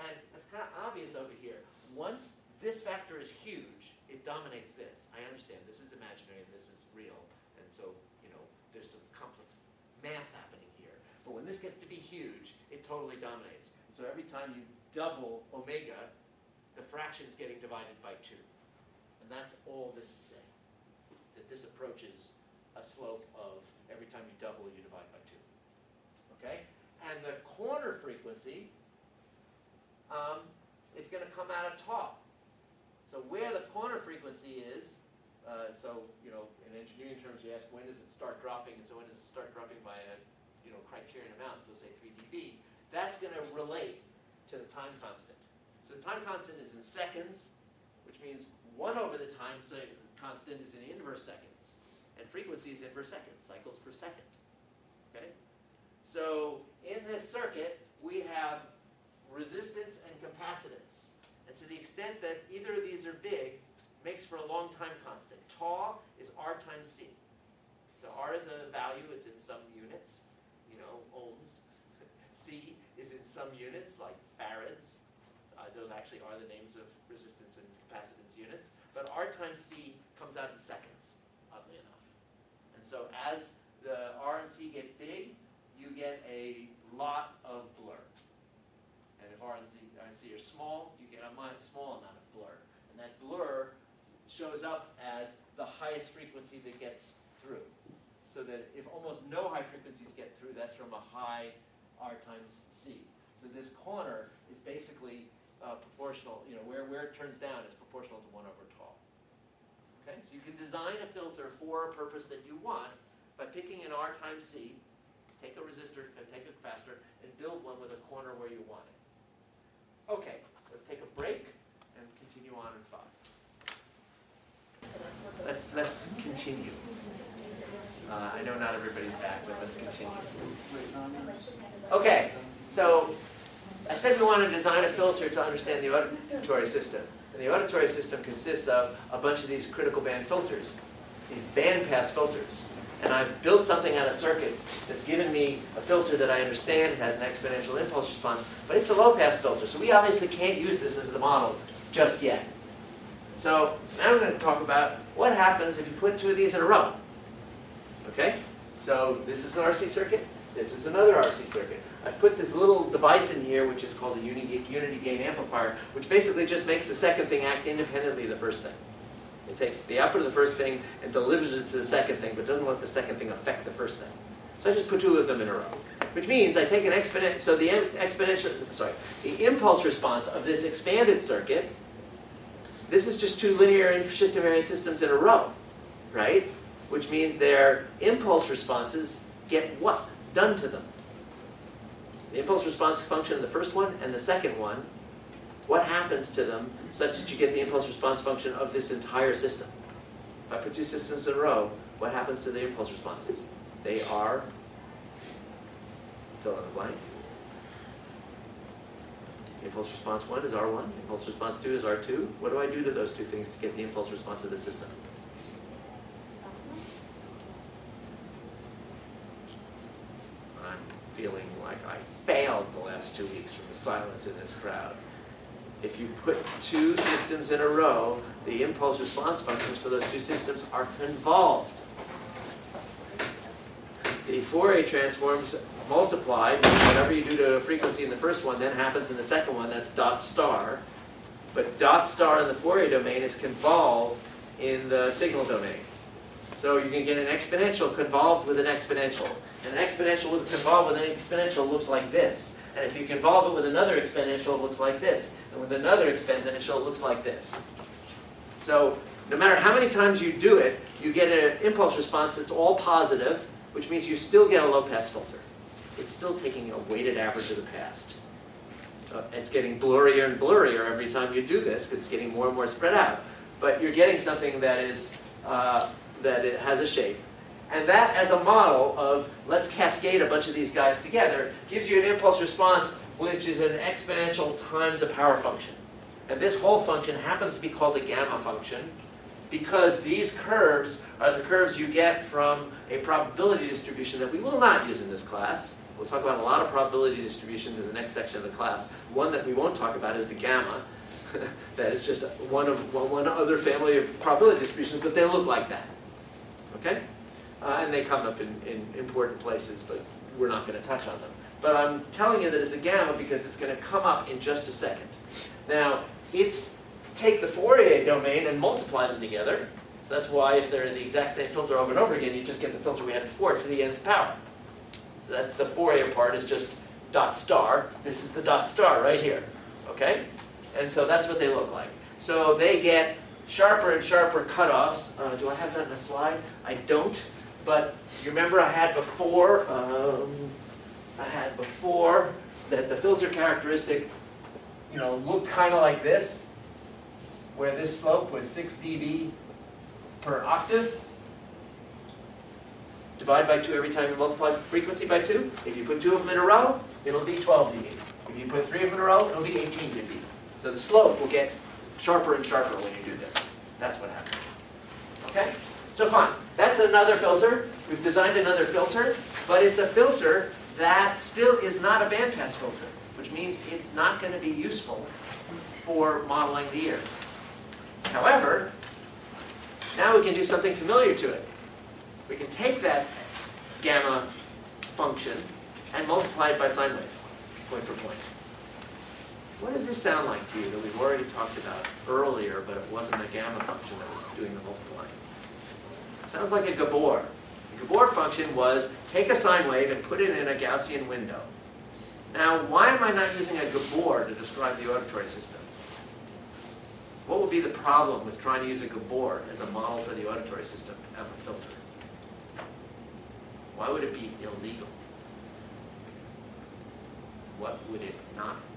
and it's kind of obvious over here. Once this factor is huge, it dominates this. I understand this is imaginary and this is real, and so, you know, there's some complex math happening here. But when this gets to be huge, it totally dominates. And so every time you double omega, the fraction's getting divided by 2. And that's all this is saying. That this approaches a slope of every time you double, you divide by 2. Okay? And the corner frequency, um, it's going to come out of top. So where the corner frequency is, uh, so, you know, in engineering terms, you ask when does it start dropping, and so when does it start dropping by a, you know, criterion amount, so say 3 dB, that's going to relate to the time constant. So the time constant is in seconds, which means 1 over the time constant is in inverse seconds, and frequency is inverse seconds, cycles per second. Okay? So in this circuit, we have resistance and capacitance. And to the extent that either of these are big, makes for a long time constant. Tau is R times C. So R is a value, it's in some units, you know, ohms. C is in some units, like farads. Those actually are the names of resistance and capacitance units. But R times C comes out in seconds, oddly enough. And so as the R and C get big, you get a lot of blur. And if R and C, R and C are small, you get a small amount of blur. And that blur shows up as the highest frequency that gets through. So that if almost no high frequencies get through, that's from a high R times C. So this corner is basically uh, proportional, you know, where, where it turns down is proportional to 1 over tau. Okay, so you can design a filter for a purpose that you want by picking an R times C, take a resistor, take a capacitor, and build one with a corner where you want it. Okay, let's take a break and continue on in five. Let's, let's continue. Uh, I know not everybody's back, but let's continue. Okay, so I said we want to design a filter to understand the auditory system. And the auditory system consists of a bunch of these critical band filters, these bandpass filters. And I've built something out of circuits that's given me a filter that I understand, it has an exponential impulse response, but it's a low pass filter, so we obviously can't use this as the model just yet. So now I'm going to talk about what happens if you put two of these in a row. Okay? So this is an RC circuit, this is another RC circuit. I've put this little device in here which is called a unity, unity gain amplifier, which basically just makes the second thing act independently of the first thing. It takes the output of the first thing and delivers it to the second thing, but doesn't let the second thing affect the first thing. So I just put two of them in a row. Which means I take an exponent, so the exponential, sorry, the impulse response of this expanded circuit, this is just two linear shift invariant systems in a row, right? Which means their impulse responses get what done to them? The impulse response function of the first one and the second one what happens to them such that you get the impulse response function of this entire system. If I put two systems in a row, what happens to the impulse responses? They are, fill in the blank. Impulse response 1 is R1, impulse response 2 is R2. What do I do to those two things to get the impulse response of the system? I'm feeling failed the last two weeks from the silence in this crowd if you put two systems in a row, the impulse response functions for those two systems are convolved. The Fourier transforms multiply, whatever you do to a frequency in the first one then happens in the second one, that's dot star. But dot star in the Fourier domain is convolved in the signal domain. So you can get an exponential convolved with an exponential. And an exponential with convolved with an exponential looks like this. And if you convolve it with another exponential, it looks like this. And with another exponential, it looks like this. So no matter how many times you do it, you get an impulse response that's all positive, which means you still get a low-pass filter. It's still taking a weighted average of the past. Uh, it's getting blurrier and blurrier every time you do this because it's getting more and more spread out. But you're getting something that is uh, that it has a shape. And that, as a model of let's cascade a bunch of these guys together, gives you an impulse response which is an exponential times a power function. And this whole function happens to be called a gamma function because these curves are the curves you get from a probability distribution that we will not use in this class. We'll talk about a lot of probability distributions in the next section of the class. One that we won't talk about is the gamma. that is just one of one other family of probability distributions, but they look like that. Okay? Uh, and they come up in, in important places, but we're not going to touch on them. But I'm telling you that it's a gamma because it's going to come up in just a second. Now, it's take the Fourier domain and multiply them together. So that's why if they're in the exact same filter over and over again, you just get the filter we had before to the nth power. So that's the Fourier part is just dot star. This is the dot star right here. Okay? And so that's what they look like. So they get sharper and sharper cutoffs. Uh, do I have that in a slide? I don't. But you remember I had before, um, I had before that the filter characteristic, you know, looked kind of like this, where this slope was 6 dB per octave. Divide by two every time you multiply frequency by two. If you put two of them in a row, it'll be 12 dB. If you put three of them in a row, it'll be 18 dB. So the slope will get sharper and sharper when you do this. That's what happens. Okay? So fine, that's another filter. We've designed another filter, but it's a filter that still is not a bandpass filter, which means it's not going to be useful for modeling the ear. However, now we can do something familiar to it. We can take that gamma function and multiply it by sine wave, point for point. What does this sound like to you that we've already talked about earlier, but it wasn't the gamma function that was doing the multiplying? Sounds like a Gabor. The Gabor function was take a sine wave and put it in a Gaussian window. Now, why am I not using a Gabor to describe the auditory system? What would be the problem with trying to use a Gabor as a model for the auditory system of a filter? Why would it be illegal? What would it not it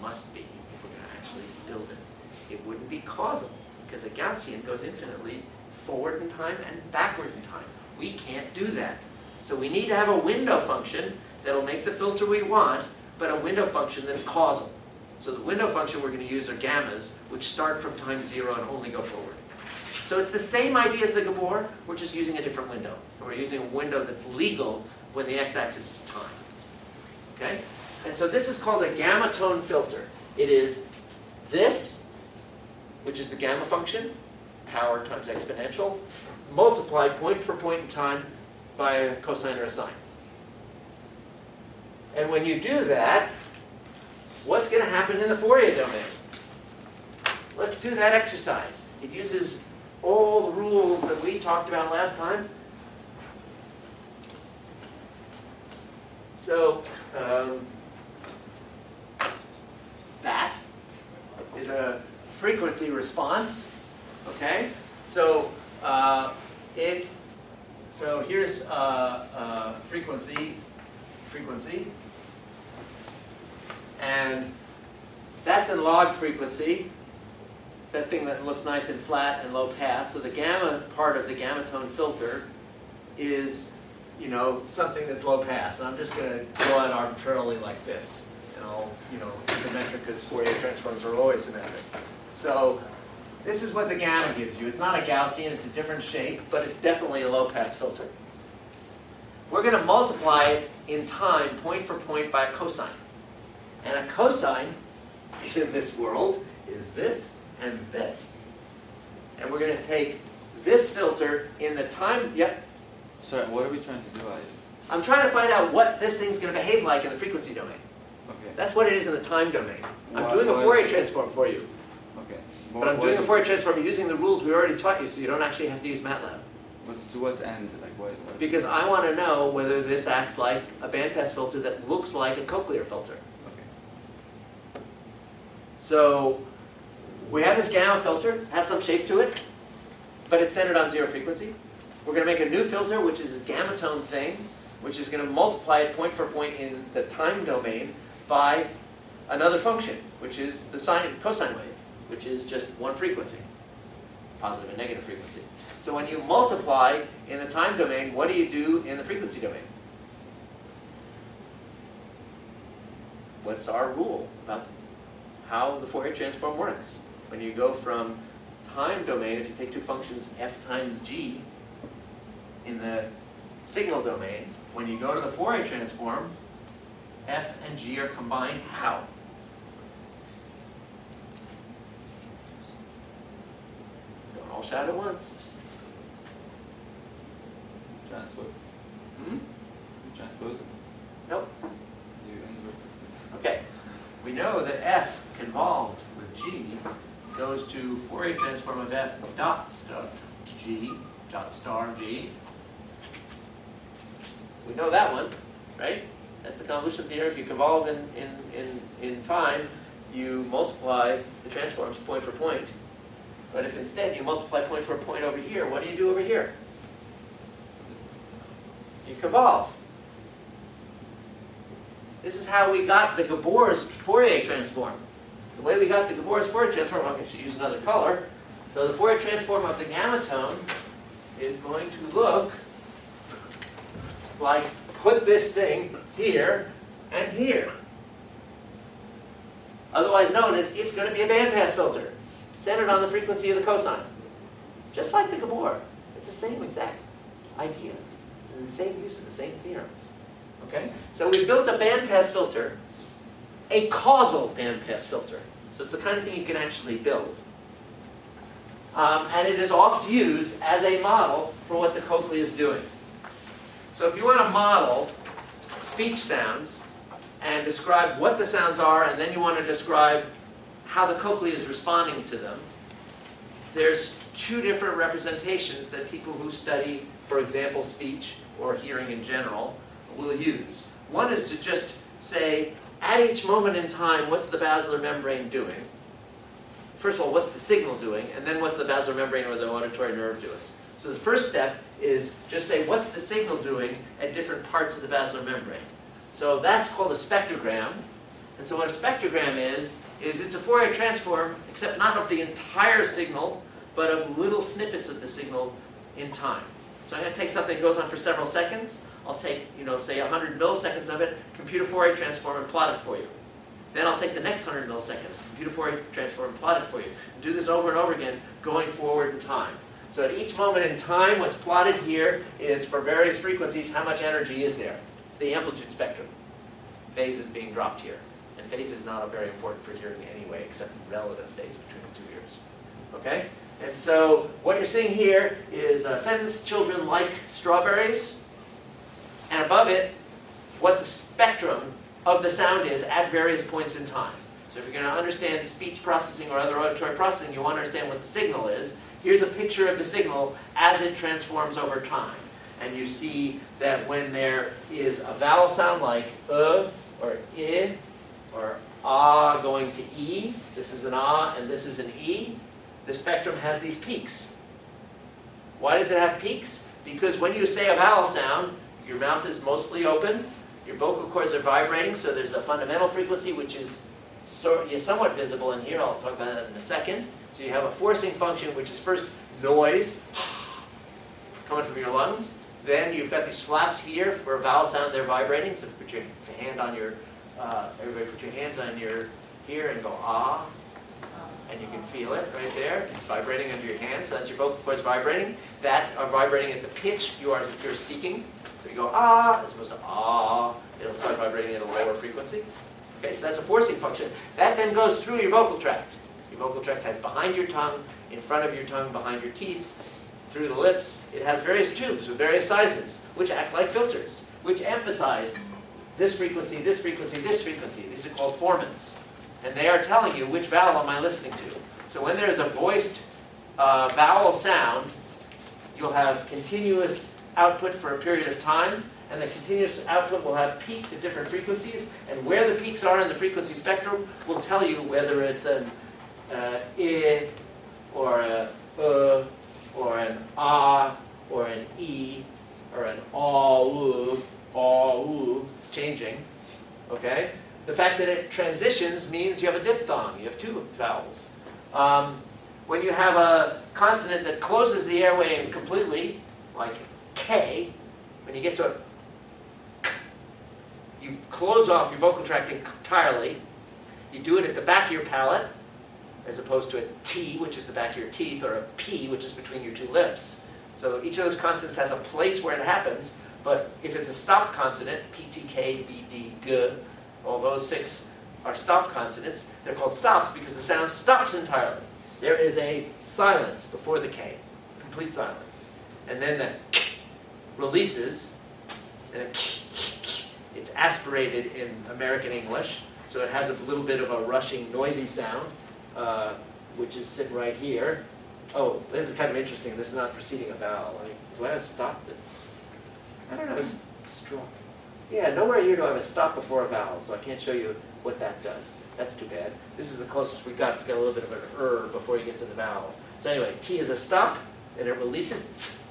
must be if we're going to actually build it? It wouldn't be causal because a Gaussian goes infinitely forward in time and backward in time. We can't do that. So we need to have a window function that'll make the filter we want, but a window function that's causal. So the window function we're going to use are gammas, which start from time zero and only go forward. So it's the same idea as the Gabor, we're just using a different window. And we're using a window that's legal when the x-axis is time. Okay? And so this is called a gamma tone filter. It is this, which is the gamma function, power times exponential, multiplied point for point in time by a cosine or a sine. And when you do that, what's going to happen in the Fourier domain? Let's do that exercise. It uses all the rules that we talked about last time. So, um, that is a frequency response. Okay, so uh, it. So here's uh, uh, frequency, frequency, and that's in log frequency. That thing that looks nice and flat and low pass. So the gamma part of the gamma tone filter is, you know, something that's low pass. I'm just going to draw it arbitrarily like this. And I'll, you know, symmetric because Fourier transforms are always symmetric. So this is what the gamma gives you. It's not a Gaussian, it's a different shape, but it's definitely a low-pass filter. We're going to multiply it in time, point for point, by a cosine. And a cosine in this world is this and this. And we're going to take this filter in the time, yep, Sorry, what are we trying to do? I, I'm trying to find out what this thing's going to behave like in the frequency domain. Okay. That's what it is in the time domain. I'm doing a Fourier transform for you. Okay. But I'm doing a Fourier transform using the rules we already taught you, so you don't actually have to use MATLAB. But to what end? Like what? what Because I want to know whether this acts like a bandpass filter that looks like a cochlear filter. Okay. So we have this gamma filter, has some shape to it, but it's centered on zero frequency. We're going to make a new filter, which is a gamma tone thing, which is going to multiply it point for point in the time domain by another function, which is the sine cosine wave, which is just one frequency, positive and negative frequency. So when you multiply in the time domain, what do you do in the frequency domain? What's our rule about how the Fourier transform works? When you go from time domain, if you take two functions f times g in the signal domain, when you go to the Fourier transform, f and g are combined how? Don't all shout at once. Transpose. Hmm? Transpose. Nope. Okay, we know that f convolved with g goes to Fourier transform of f dot star g dot star g. We know that one, right? That's the convolution theorem. If you convolve in, in, in, in time, you multiply the transforms point for point. But if instead you multiply point for point over here, what do you do over here? You convolve. This is how we got the Gabor's Fourier transform. The way we got the Gabor's Fourier transform, I should use another color, So the Fourier transform of the gamma tone is going to look like put this thing here and here. Otherwise known as it's going to be a bandpass filter, centered on the frequency of the cosine. Just like the Gabor. It's the same exact idea, and the same use of the same theorems. Okay? So we've built a bandpass filter, a causal bandpass filter. So it's the kind of thing you can actually build. Um, and it is oft used as a model for what the cochlea is doing. So if you want to model speech sounds and describe what the sounds are, and then you want to describe how the cochlea is responding to them, there's two different representations that people who study, for example, speech or hearing in general, will use. One is to just say, at each moment in time, what's the basilar membrane doing? First of all, what's the signal doing? And then what's the basilar membrane or the auditory nerve doing? So the first step is just say, what's the signal doing at different parts of the basilar membrane? So that's called a spectrogram. And so what a spectrogram is, is it's a Fourier transform, except not of the entire signal, but of little snippets of the signal in time. So I'm going to take something that goes on for several seconds. I'll take, you know, say 100 milliseconds of it, computer Fourier transform and plot it for you. Then I'll take the next 100 milliseconds, computer Fourier transform and plot it for you. Do this over and over again, going forward in time. So at each moment in time, what's plotted here is for various frequencies, how much energy is there? It's the amplitude spectrum. Phase is being dropped here. And phase is not very important for hearing anyway, except relative phase between the two ears. Okay? And so what you're seeing here is uh, a sentence, children like strawberries. And above it, what the spectrum of the sound is at various points in time. So if you're going to understand speech processing or other auditory processing, you want to understand what the signal is. Here's a picture of the signal as it transforms over time. And you see that when there is a vowel sound like uh or i or ah going to e, this is an ah and this is an e, the spectrum has these peaks. Why does it have peaks? Because when you say a vowel sound, your mouth is mostly open, your vocal cords are vibrating, so there's a fundamental frequency which is sort yeah, somewhat visible in here. I'll talk about that in a second. So you have a forcing function, which is first noise coming from your lungs. Then you've got these flaps here for a vowel sound. They're vibrating. So put your hand on your, uh, everybody put your hands on your here and go ah, and you can feel it right there. It's vibrating under your hand. So that's your vocal cords vibrating. That are vibrating at the pitch you are you're speaking. So you go ah, as opposed to ah. It'll start vibrating at a lower frequency. Okay, so that's a forcing function. That then goes through your vocal tract. Vocal tract has behind your tongue, in front of your tongue, behind your teeth, through the lips. It has various tubes with various sizes, which act like filters, which emphasize this frequency, this frequency, this frequency. These are called formants. And they are telling you which vowel am I listening to. So when there's a voiced uh, vowel sound, you'll have continuous output for a period of time, and the continuous output will have peaks at different frequencies, and where the peaks are in the frequency spectrum will tell you whether it's an uh, I, or a uh, or an ah, or an e, or an ah, it's changing, okay? The fact that it transitions means you have a diphthong, you have two vowels. Um, when you have a consonant that closes the airway completely, like K, when you get to a you close off your vocal tract entirely. You do it at the back of your palate, as opposed to a T, which is the back of your teeth, or a P, which is between your two lips. So each of those consonants has a place where it happens, but if it's a stopped consonant, P, T, K, B, D, G, all those six are stopped consonants. They're called stops because the sound stops entirely. There is a silence before the K, complete silence. And then the releases, and it's aspirated in American English, so it has a little bit of a rushing, noisy sound, uh, which is sitting right here. Oh, this is kind of interesting. This is not preceding a vowel. I mean, do I have a stop? I don't know. It's strong. Yeah, nowhere here do I have a stop before a vowel, so I can't show you what that does. That's too bad. This is the closest we've got. It's got a little bit of an er before you get to the vowel. So anyway, T is a stop, and it releases.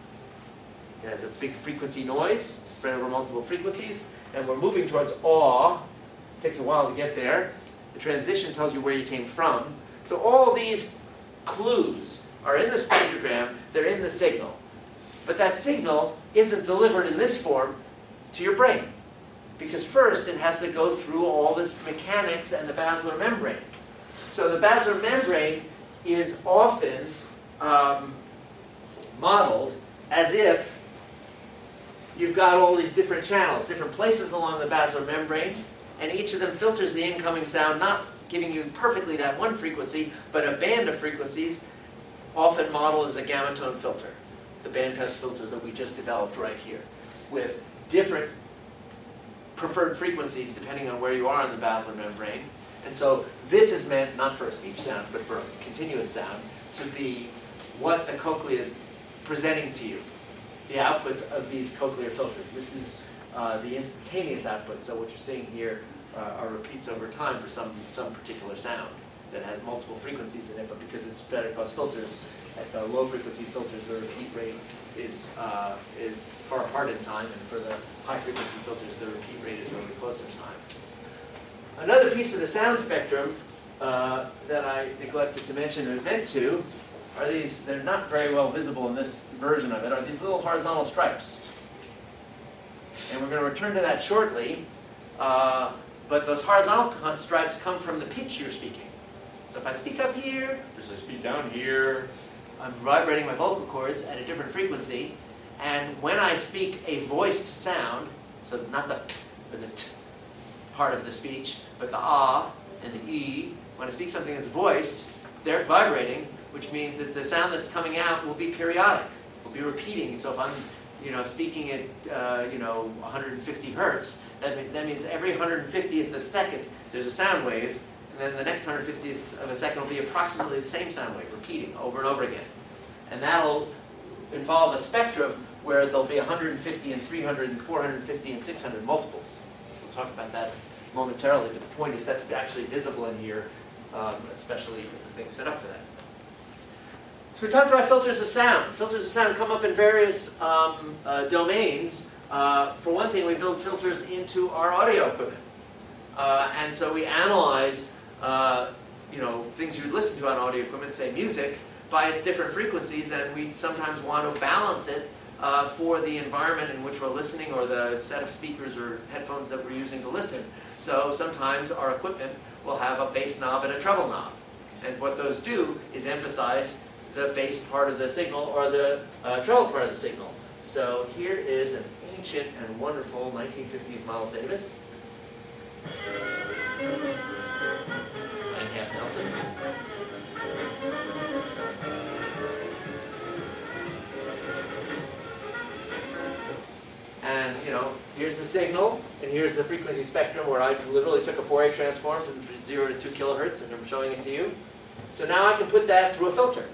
It has a big frequency noise, spread over multiple frequencies, and we're moving towards awe. It takes a while to get there. The transition tells you where you came from. So all these clues are in the spectrogram, they're in the signal. But that signal isn't delivered in this form to your brain. Because first it has to go through all this mechanics and the basilar membrane. So the basilar membrane is often um, modeled as if you've got all these different channels, different places along the basilar membrane, and each of them filters the incoming sound, not giving you perfectly that one frequency, but a band of frequencies, often modeled as a gamma tone filter, the bandpass filter that we just developed right here, with different preferred frequencies depending on where you are in the basilar membrane. And so this is meant not for a speech sound, but for a continuous sound, to be what the cochlea is presenting to you, the outputs of these cochlear filters. This is uh, the instantaneous output, so what you're seeing here uh, are repeats over time for some, some particular sound that has multiple frequencies in it, but because it's spread across filters, at the low frequency filters, the repeat rate is, uh, is far apart in time, and for the high frequency filters, the repeat rate is really close in time. Another piece of the sound spectrum uh, that I neglected to mention or meant to are these, they're not very well visible in this version of it, are these little horizontal stripes. And we're going to return to that shortly, uh, but those horizontal stripes come from the pitch you're speaking. So if I speak up here, versus I speak down here, I'm vibrating my vocal cords at a different frequency, and when I speak a voiced sound, so not the p or the t part of the speech, but the ah and the e, when I speak something that's voiced, they're vibrating, which means that the sound that's coming out will be periodic, will be repeating. So if I'm, you know, speaking at, uh, you know, 150 hertz, that, that means every 150th of a second there's a sound wave, and then the next 150th of a second will be approximately the same sound wave, repeating over and over again. And that'll involve a spectrum where there'll be 150 and 300 and 450 and 600 multiples. We'll talk about that momentarily, but the point is that's actually visible in here, um, especially if the thing's set up for that. So we talked about filters of sound. Filters of sound come up in various um, uh, domains. Uh, for one thing, we build filters into our audio equipment. Uh, and so we analyze, uh, you know, things you listen to on audio equipment, say music, by its different frequencies, and we sometimes want to balance it uh, for the environment in which we're listening or the set of speakers or headphones that we're using to listen. So sometimes our equipment will have a bass knob and a treble knob. And what those do is emphasize the bass part of the signal or the uh, treble part of the signal. So here is an ancient and wonderful 1950s Miles Davis. And half Nelson. And, you know, here's the signal, and here's the frequency spectrum where I literally took a Fourier transform from 0 to 2 kilohertz, and I'm showing it to you. So now I can put that through a filter.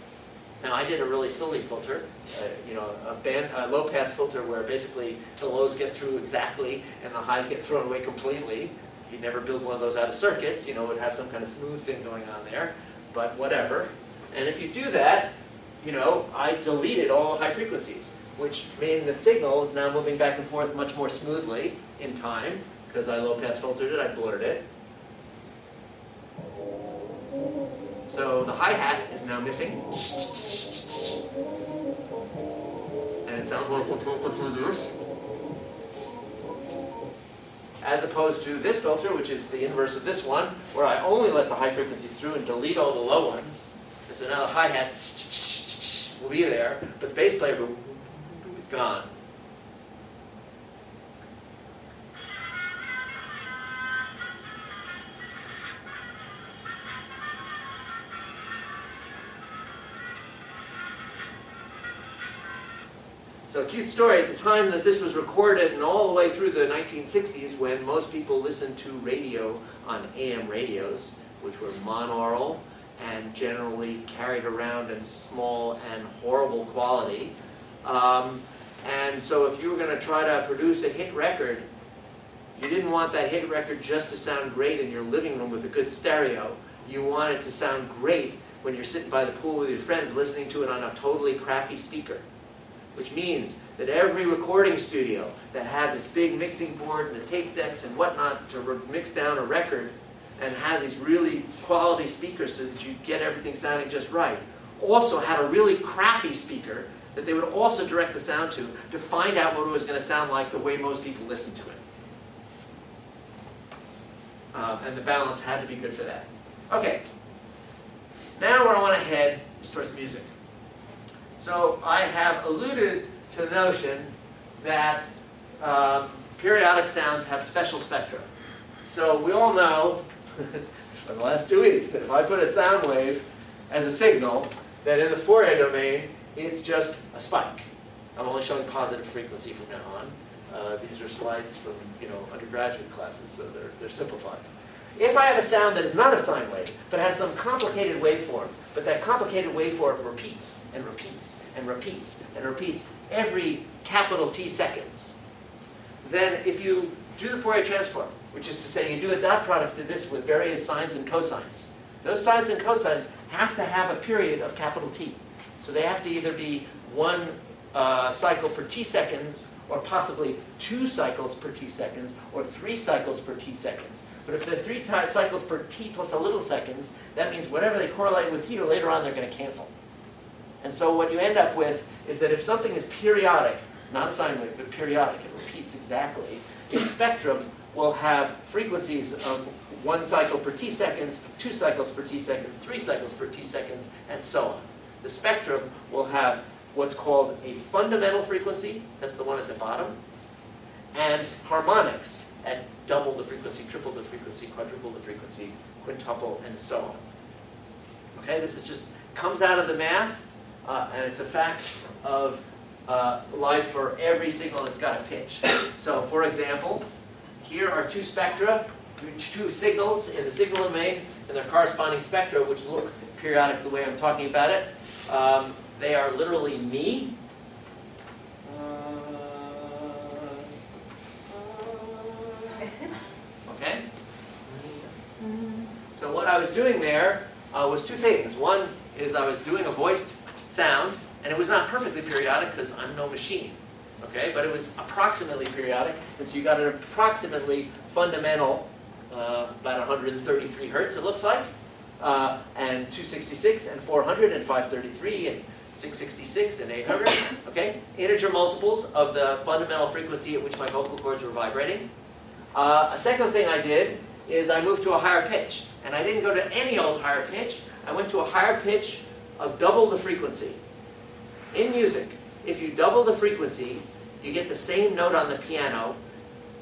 Now I did a really silly filter, uh, you know, a band, a low pass filter where basically the lows get through exactly and the highs get thrown away completely. You'd never build one of those out of circuits, you know, it would have some kind of smooth thing going on there, but whatever. And if you do that, you know, I deleted all high frequencies, which mean the signal is now moving back and forth much more smoothly in time, because I low pass filtered it, I blurred it. So the hi-hat is now missing. And it sounds like this. As opposed to this filter, which is the inverse of this one, where I only let the high frequencies through and delete all the low ones. And so now the hi-hat will be there, but the bass player is gone. So cute story, at the time that this was recorded and all the way through the 1960s when most people listened to radio on AM radios, which were monaural and generally carried around in small and horrible quality. Um, and so if you were going to try to produce a hit record, you didn't want that hit record just to sound great in your living room with a good stereo. You want it to sound great when you're sitting by the pool with your friends listening to it on a totally crappy speaker which means that every recording studio that had this big mixing board and the tape decks and whatnot to mix down a record and had these really quality speakers so that you get everything sounding just right, also had a really crappy speaker that they would also direct the sound to to find out what it was going to sound like the way most people listen to it. Um, and the balance had to be good for that. Okay. Now where I want to head is towards music. So I have alluded to the notion that um, periodic sounds have special spectra. So we all know from the last two weeks that if I put a sound wave as a signal, that in the Fourier domain, it's just a spike. I'm only showing positive frequency from now on. Uh, these are slides from you know undergraduate classes, so they're, they're simplified. If I have a sound that is not a sine wave, but has some complicated waveform, but that complicated waveform repeats and repeats and repeats and repeats every capital T seconds, then if you do the Fourier transform, which is to say you do a dot product of this with various sines and cosines, those sines and cosines have to have a period of capital T. So they have to either be one uh, cycle per t seconds, or possibly two cycles per t seconds, or three cycles per t seconds. But if they're three cycles per t plus a little seconds, that means whatever they correlate with here, later on they're going to cancel. And so what you end up with is that if something is periodic, not a sine wave, but periodic, it repeats exactly, its spectrum will have frequencies of one cycle per t seconds, two cycles per t seconds, three cycles per t seconds, and so on. The spectrum will have what's called a fundamental frequency, that's the one at the bottom, and harmonics at double the frequency, triple the frequency, quadruple the frequency, quintuple, and so on. Okay, this is just comes out of the math, uh, and it's a fact of uh, life for every signal that's got a pitch. So, for example, here are two spectra, two signals in the signal domain, and their corresponding spectra, which look periodic the way I'm talking about it. Um, they are literally me. Okay? So what I was doing there uh, was two things. One is I was doing a voiced sound, and it was not perfectly periodic because I'm no machine. Okay, but it was approximately periodic, and so you got an approximately fundamental, uh, about 133 hertz, it looks like, uh, and 266 and 400 and 533 and 666 and 800. Okay, integer multiples of the fundamental frequency at which my vocal cords were vibrating. Uh, a second thing I did is I moved to a higher pitch, and I didn't go to any old higher pitch. I went to a higher pitch of double the frequency. In music, if you double the frequency, you get the same note on the piano.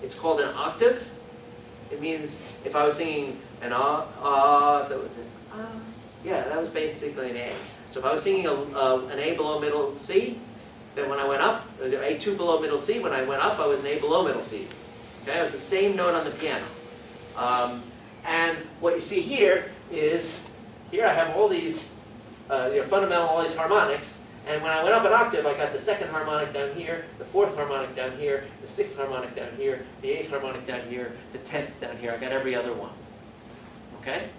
It's called an octave. It means if I was singing an ah, ah, if that was an ah, yeah, that was basically an A. So if I was singing a, uh, an A below middle C, then when I went up, A2 below middle C, when I went up, I was an A below middle C. Okay, it was the same note on the piano. Um, and what you see here is, here I have all these, uh, you know, fundamental, all these harmonics, and when I went up an octave, I got the second harmonic down here, the fourth harmonic down here, the sixth harmonic down here, the eighth harmonic down here, the tenth down here. I got every other one. Okay?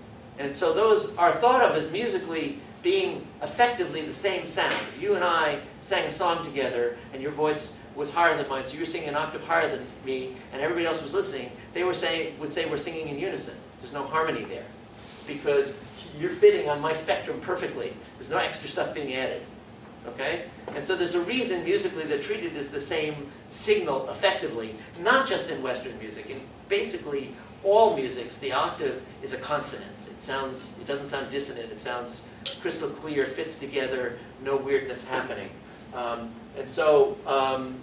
And so those are thought of as musically being effectively the same sound. If you and I sang a song together and your voice was higher than mine, so you were singing an octave higher than me, and everybody else was listening, they were saying would say we're singing in unison. There's no harmony there. Because you're fitting on my spectrum perfectly. There's no extra stuff being added. Okay? And so there's a reason musically they're treated as the same signal effectively, not just in Western music. In basically all musics, the octave is a consonance. It sounds, it doesn't sound dissonant. It sounds crystal clear, fits together, no weirdness happening. Um, and so um,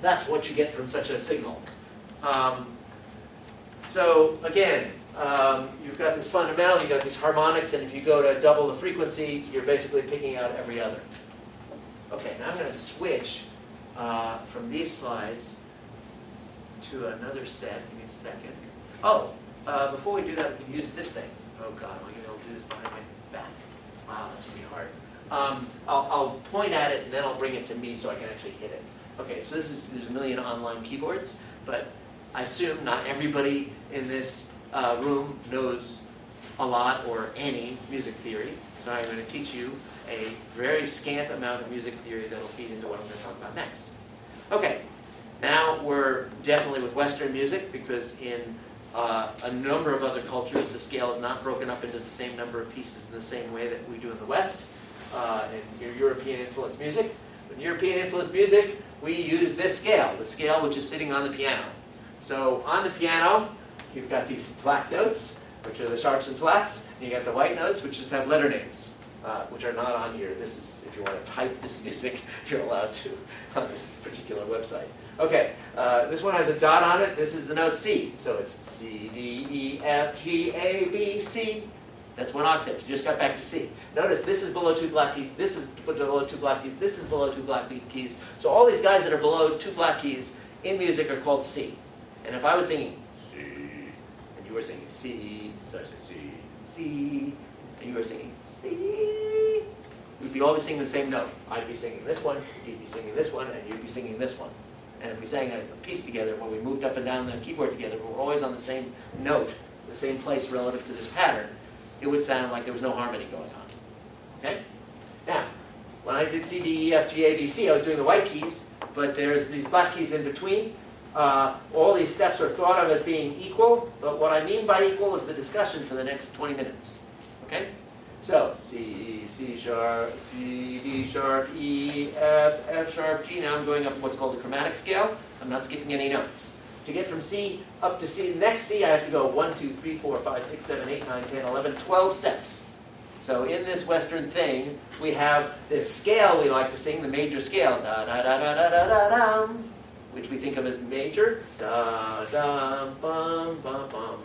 that's what you get from such a signal. Um, so again, um, you've got this fundamental, you've got these harmonics, and if you go to double the frequency, you're basically picking out every other. Okay, now I'm going to switch uh, from these slides to another set. Give me a second. Oh, uh, before we do that, we can use this thing. Oh God, do this behind my back? Wow, that's going to be hard. Um, I'll, I'll point at it and then I'll bring it to me so I can actually hit it. Okay, so this is there's a million online keyboards, but I assume not everybody in this uh, room knows a lot or any music theory. So I'm going to teach you a very scant amount of music theory that will feed into what I'm going to talk about next. Okay, now we're definitely with Western music because in uh, a number of other cultures the scale is not broken up into the same number of pieces in the same way that we do in the West. uh, in your European influenced music. In European influenced music, we use this scale, the scale which is sitting on the piano. So on the piano, you've got these black notes, which are the sharps and flats, and you got the white notes, which just have letter names, uh, which are not on here. This is, if you want to type this music, you're allowed to on this particular website. Okay, uh, this one has a dot on it. This is the note C. So it's C, D, E, F, G, A, B, C. That's one octave. You just got back to C. Notice this is below two black keys. This is below two black keys. This is below two black keys. So all these guys that are below two black keys in music are called C. And if I was singing C, and you were singing C, so I said C, C, and you were singing C, we'd be always singing the same note. I'd be singing this one, you'd be singing this one, and you'd be singing this one. And if we sang a piece together, when we moved up and down the keyboard together, we were always on the same note, the same place relative to this pattern, it would sound like there was no harmony going on. Okay? Now, when I did C, D, E, F, G, A, B, C, I was doing the white keys, but there's these black keys in between. Uh, all these steps are thought of as being equal, but what I mean by equal is the discussion for the next 20 minutes. Okay? So, C, C sharp, G, D sharp, E, F, F sharp, G. Now I'm going up what's called the chromatic scale. I'm not skipping any notes. To get from C up to C, the next C, I have to go 1, 2, 3, 4, 5, 6, 7, 8, 9, 10, 11, 12 steps. So in this Western thing, we have this scale we like to sing, the major scale, da da da da da da da dum, which we think of as major, da da bum bum bum.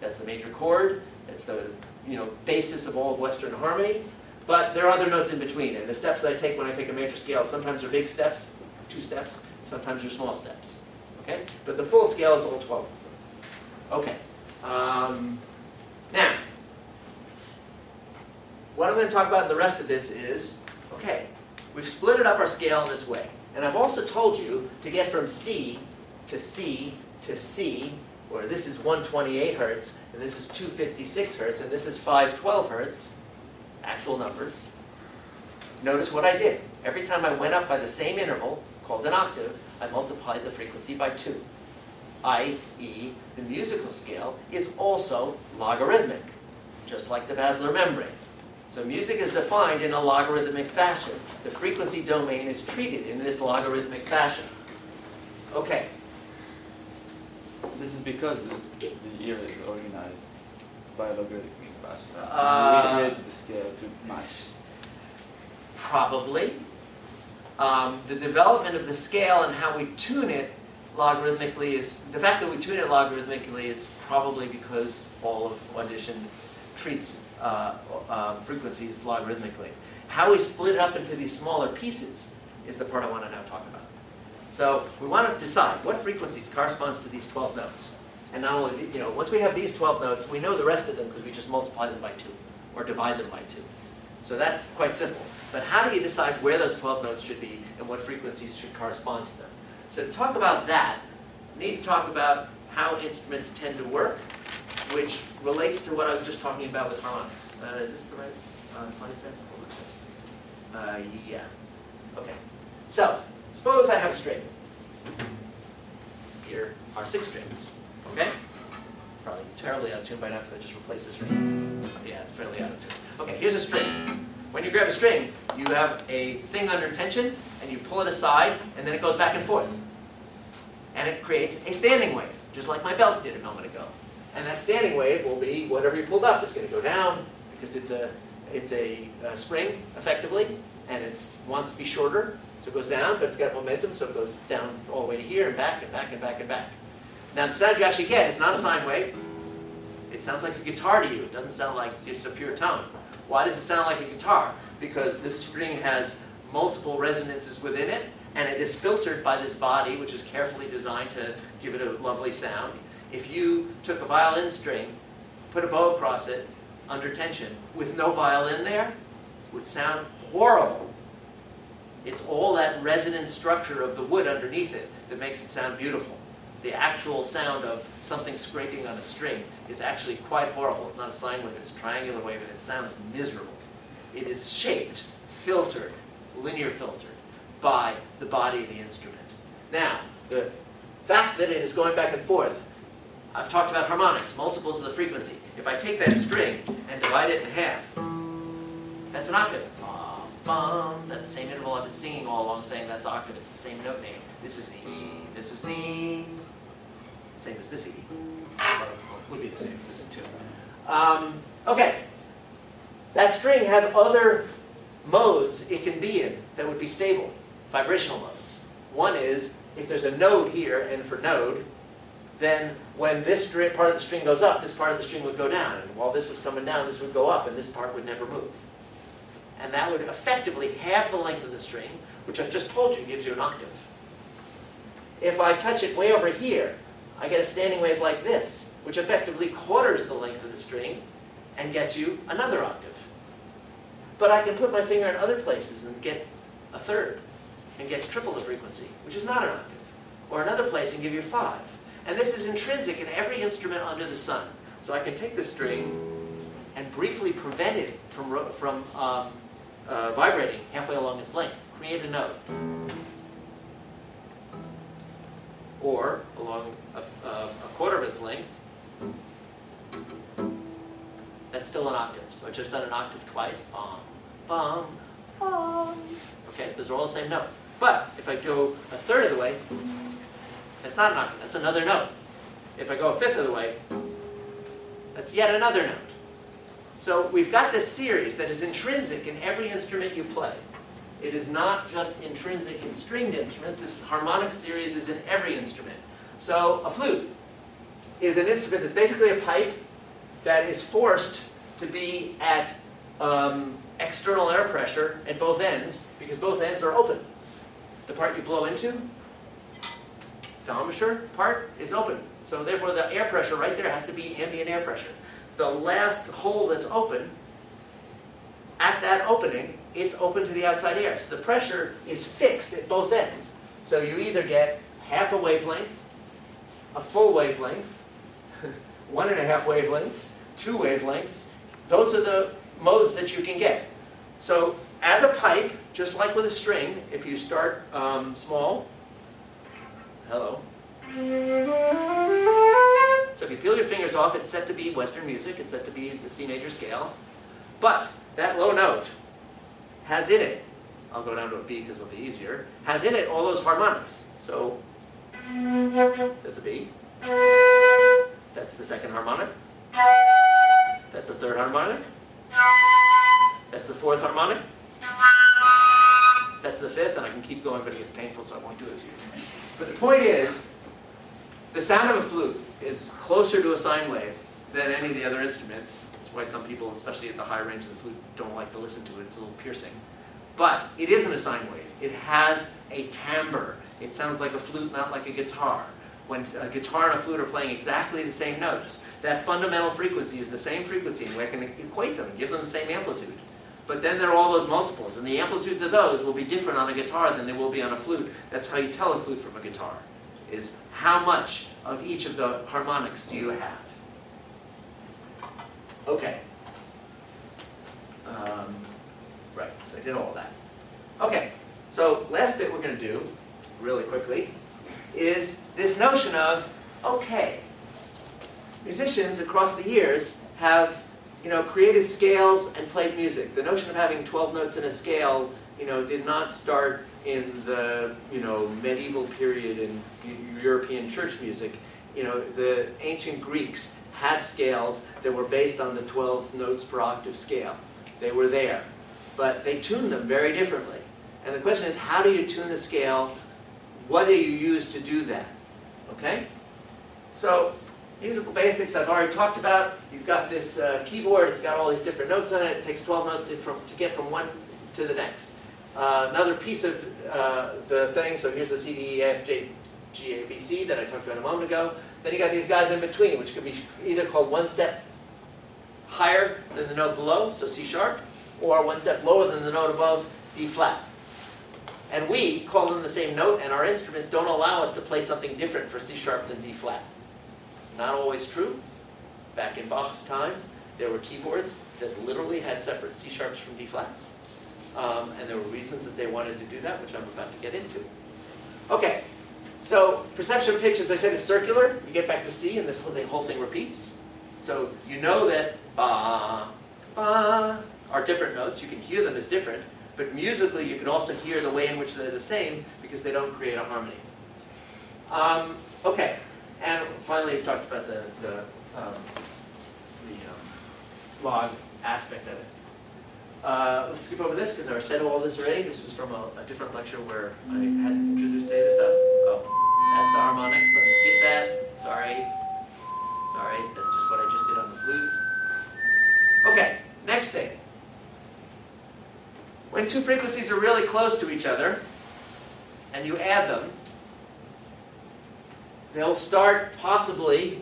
That's the major chord. It's the you know basis of all of Western harmony. But there are other notes in between, and the steps that I take when I take a major scale sometimes are big steps, two steps. Sometimes are small steps. Okay, but the full scale is all twelve. of them. Okay. Um, now, what I'm going to talk about in the rest of this is, okay, we've split it up our scale in this way. And I've also told you to get from C to C to C, where this is 128 hertz, and this is 256 hertz, and this is 512 hertz, actual numbers. Notice what I did. Every time I went up by the same interval, called an octave, I multiplied the frequency by 2. i.e., the musical scale is also logarithmic, just like the basilar membrane. So music is defined in a logarithmic fashion. The frequency domain is treated in this logarithmic fashion. Okay, This is because the, the year is organized by logarithmic fashion. Uh, we created the scale to match. probably. Um, the development of the scale and how we tune it logarithmically is, the fact that we tune it logarithmically is probably because all of audition treats uh, uh, frequencies logarithmically. How we split it up into these smaller pieces is the part I want to now talk about. So we want to decide what frequencies corresponds to these 12 notes. And not only, you know, once we have these 12 notes, we know the rest of them because we just multiply them by 2 or divide them by 2. So that's quite simple. But how do you decide where those 12 notes should be and what frequencies should correspond to them? So to talk about that, we need to talk about how instruments tend to work, which relates to what I was just talking about with harmonics. Uh, is this the right uh, slide set? Uh, yeah. Okay. So, suppose I have a string. Here are six strings. Okay? Probably terribly out of tune by now because I just replaced the string. Yeah, it's fairly out of tune. Okay, here's a string. When you grab a string, you have a thing under tension, and you pull it aside, and then it goes back and forth. And it creates a standing wave, just like my belt did a moment ago. And that standing wave will be whatever you pulled up. It's going to go down because it's a it's a, a spring effectively, and it wants to be shorter, so it goes down, but it's got momentum, so it goes down all the way to here and back and back and back and back. Now the sound you actually get is not a sine wave. It sounds like a guitar to you. It doesn't sound like just a pure tone. Why does it sound like a guitar? Because this string has multiple resonances within it, and it is filtered by this body, which is carefully designed to give it a lovely sound. If you took a violin string, put a bow across it, under tension, with no violin there, it would sound horrible. It's all that resonant structure of the wood underneath it that makes it sound beautiful. The actual sound of something scraping on a string is actually quite horrible. It's not a sine wave, it's a triangular wave, and it sounds miserable. It is shaped, filtered, linear filtered by the body of the instrument. Now, the fact that it is going back and forth, I've talked about harmonics, multiples of the frequency. If I take that string and divide it in half, that's an octave. Bum. That's the same interval I've been singing all along, saying that's octave. It's the same note name. This is E. This is an E. Same as this E. Would be the same as this too. Um, okay. That string has other modes it can be in that would be stable, vibrational modes. One is if there's a node here, and for node, then when this part of the string goes up, this part of the string would go down. And while this was coming down, this would go up, and this part would never move. And that would effectively halve the length of the string, which I've just told you gives you an octave. If I touch it way over here, I get a standing wave like this, which effectively quarters the length of the string and gets you another octave. But I can put my finger in other places and get a third and get triple the frequency, which is not an octave. Or another place and give you five. And this is intrinsic in every instrument under the sun. So I can take the string and briefly prevent it from, from um, uh, vibrating halfway along its length. Create a note. Or along a, a, quarter of its length. That's still an octave. So I've just done an octave twice. Bum, bum, bum. Okay, those are all the same note. But if I go a third of the way, that's not an octave, that's another note. If I go a fifth of the way, that's yet another note. So we've got this series that is intrinsic in every instrument you play. It is not just intrinsic in stringed instruments, this harmonic series is in every instrument. So a flute is an instrument that's basically a pipe that is forced to be at um, external air pressure at both ends because both ends are open. The part you blow into, the embouchure part, is open. So therefore the air pressure right there has to be ambient air pressure. The last hole that's open, at that opening, it's open to the outside air. So the pressure is fixed at both ends. So you either get half a wavelength, a full wavelength, one and a half wavelengths, two wavelengths. Those are the modes that you can get. So as a pipe, just like with a string, if you start um, small, hello. So if you peel your fingers off, it's set to be Western music, it's set to be the C major scale. But that low note has in it, I'll go down to a B because it'll be easier, has in it all those harmonics. So there's a B. That's the second harmonic. That's the third harmonic. That's the fourth harmonic. That's the fifth, and I can keep going, but it gets painful, so I won't do it to you. But the point is, the sound of a flute is closer to a sine wave than any of the other instruments. That's why some people, especially at the high range of the flute, don't like to listen to it. It's a little piercing. But it isn't a sine wave. It has a timbre. It sounds like a flute, not like a guitar. When a guitar and a flute are playing exactly the same notes, that fundamental frequency is the same frequency, and we can equate them, give them the same amplitude. But then there are all those multiples, and the amplitudes of those will be different on a guitar than they will be on a flute. That's how you tell a flute from a guitar, is how much of each of the harmonics do you have? Okay. Um, right, so I did all that. Okay, so last bit we're going to do, really quickly, is this notion of, okay, musicians across the years have you know, created scales and played music. The notion of having 12 notes in a scale, you know, did not start in the, you know, medieval period in European church music. You know, the ancient Greeks had scales that were based on the 12 notes per octave scale. They were there. But they tuned them very differently. And the question is, how do you tune the scale? What do you use to do that? Okay? So, musical basics I've already talked about. You've got this uh, keyboard, it's got all these different notes on it. It takes 12 notes to, from, to get from one to the next. Uh, another piece of uh, the thing, so here's the C, D, E, F, G, G, A, B, C that I talked about a moment ago. Then you got these guys in between, which could be either called one step higher than the note below, so C sharp, or one step lower than the note above, D flat. And we call them the same note, and our instruments don't allow us to play something different for C sharp than D flat. Not always true. Back in Bach's time, there were keyboards that literally had separate C sharps from D flats. Um, and there were reasons that they wanted to do that, which I'm about to get into. Okay, so perception of pitch, as I said, is circular. You get back to C, and this whole thing, repeats. So you know that ba, ba are different notes. You can hear them as different, but But musically, you can also hear the way in which they're the same because they don't create a harmony. Um, okay, and finally, we've talked about the, the, um, the um, log aspect of it. Uh, let's skip over this because I said all this already. This was from a, a different lecture where I hadn't introduced any of this stuff. Oh, that's the harmonics. Let me skip that. Sorry. Sorry, that's just what I just did on the flute. Okay, next thing. When two frequencies are really close to each other, and you add them, they'll start possibly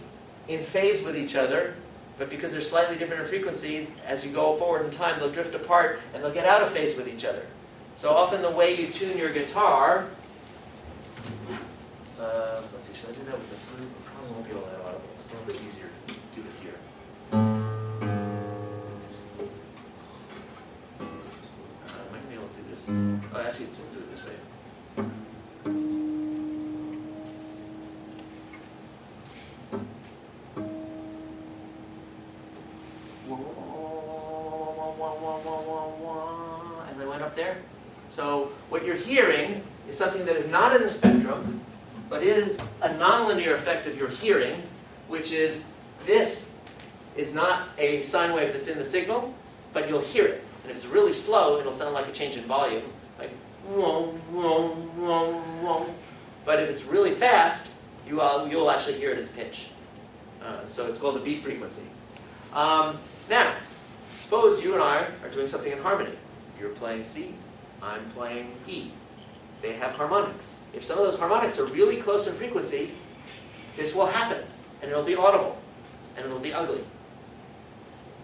in phase with each other, but because they're slightly different in frequency, as you go forward in time, they'll drift apart and they'll get out of phase with each other. So often the way you tune your guitar, uh, let's see, should I do that with the flute? Probably won't be all that audible. It's bit easier to do it here. Uh, I might be able to do this. Oh, actually, let's not in the spectrum, but is a nonlinear effect of your hearing, which is this is not a sine wave that's in the signal, but you'll hear it. And if it's really slow, it'll sound like a change in volume, like whoa, whoa, whoa, whoa. But if it's really fast, you, uh, you'll actually hear it as pitch. Uh, so it's called a beat frequency. Um, now, suppose you and I are doing something in harmony. You're playing C, I'm playing E. They have harmonics. If some of those harmonics are really close in frequency, this will happen, and it'll be audible, and it'll be ugly.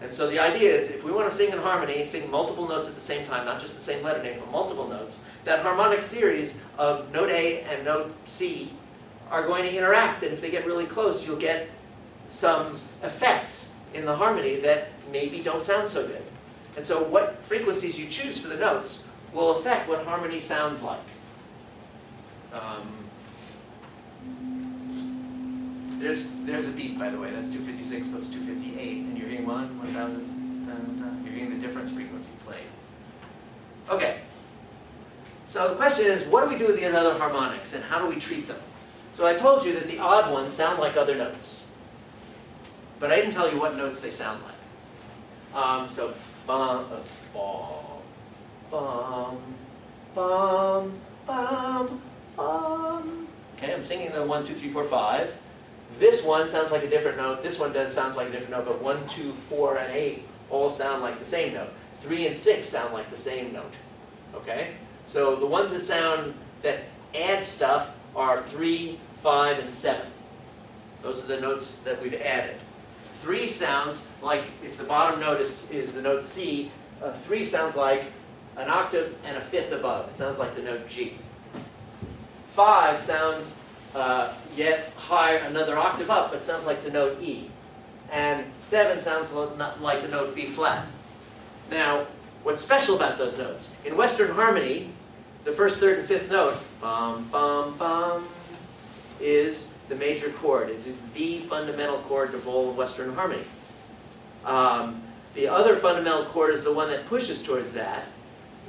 And so the idea is, if we want to sing in harmony and sing multiple notes at the same time, not just the same letter name, but multiple notes, that harmonic series of note A and note C are going to interact, and if they get really close, you'll get some effects in the harmony that maybe don't sound so good. And so what frequencies you choose for the notes will affect what harmony sounds like. Um, there's, there's a beat, by the way. That's 256 plus 258. And you're hearing one, 1000, and you're hearing the difference frequency played. Okay. So the question is, what do we do with these other harmonics, and how do we treat them? So I told you that the odd ones sound like other notes. But I didn't tell you what notes they sound like. Um, so, bum, uh, bum, bum, bum, bum. Okay, I'm singing the one, two, three, four, five. This one sounds like a different note. This one does sounds like a different note, but one, two, four, and eight all sound like the same note. Three and six sound like the same note. Okay? So the ones that sound that add stuff are three, five, and seven. Those are the notes that we've added. Three sounds like if the bottom note is, is the note C, uh, three sounds like an octave and a fifth above. It sounds like the note G. Five sounds uh, yet higher, another octave up, but sounds like the note E. And seven sounds like the note B flat. Now, what's special about those notes? In Western harmony, the first, third, and fifth note, bum, bum, bum, is the major chord. It is the fundamental chord of all of Western harmony. Um, the other fundamental chord is the one that pushes towards that,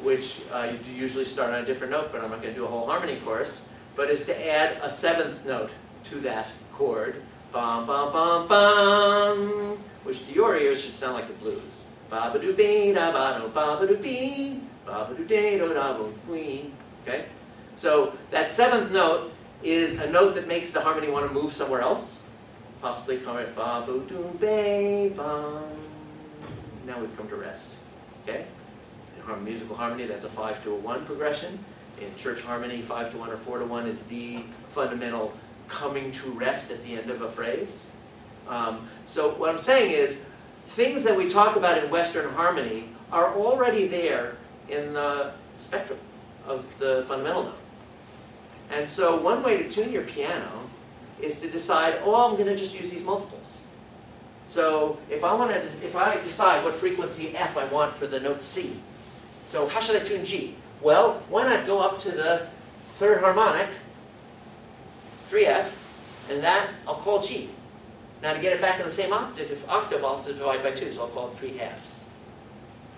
which uh, you usually start on a different note, but I'm not going to do a whole harmony course, but is to add a seventh note to that chord. Bum, bum, bum, bum, which to your ears should sound like the blues. ba doo bee da ba do ba ba doo bee ba ba doo day do da wee. Okay? So that seventh note is a note that makes the harmony want to move somewhere else. Possibly come at ba boo doo bay bum. Now we've come to rest. Okay? In musical harmony, that's a five to a one progression. In church harmony, five to one or four to one is the fundamental coming to rest at the end of a phrase. Um, so what I'm saying is, things that we talk about in Western harmony are already there in the spectrum of the fundamental note. And so one way to tune your piano is to decide, oh, I'm going to just use these multiples. So if I want to, if I decide what frequency F I want for the note C, so how should I tune G? Well, why not go up to the third harmonic, 3F, and that I'll call G. Now to get it back in the same octave, octave I'll have to divide by two, so I'll call it three halves.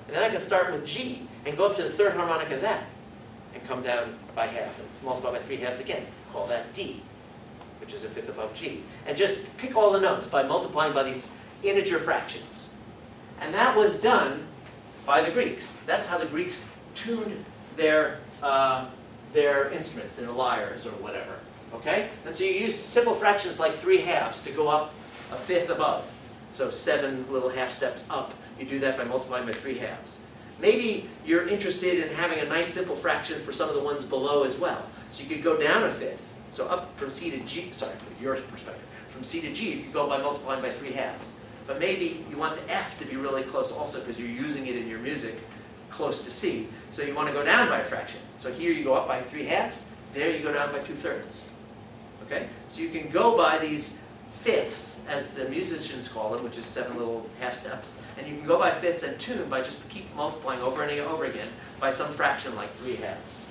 And then I can start with G and go up to the third harmonic of that and come down by half and multiply by three halves again. Call that D, which is a fifth above G. And just pick all the notes by multiplying by these integer fractions. And that was done by the Greeks. That's how the Greeks tuned their, uh, their instruments, their lyres or whatever. Okay? And so you use simple fractions like three halves to go up a fifth above. So seven little half steps up. You do that by multiplying by three halves. Maybe you're interested in having a nice simple fraction for some of the ones below as well. So you could go down a fifth. So up from C to G, sorry, from your perspective, from C to G, you could go by multiplying by three halves. But maybe you want the F to be really close also because you're using it in your music close to C. So you want to go down by a fraction. So here you go up by three halves, there you go down by two thirds. Okay? So you can go by these fifths, as the musicians call them, which is seven little half steps. And you can go by fifths and tune by just keep multiplying over and over again by some fraction like three halves.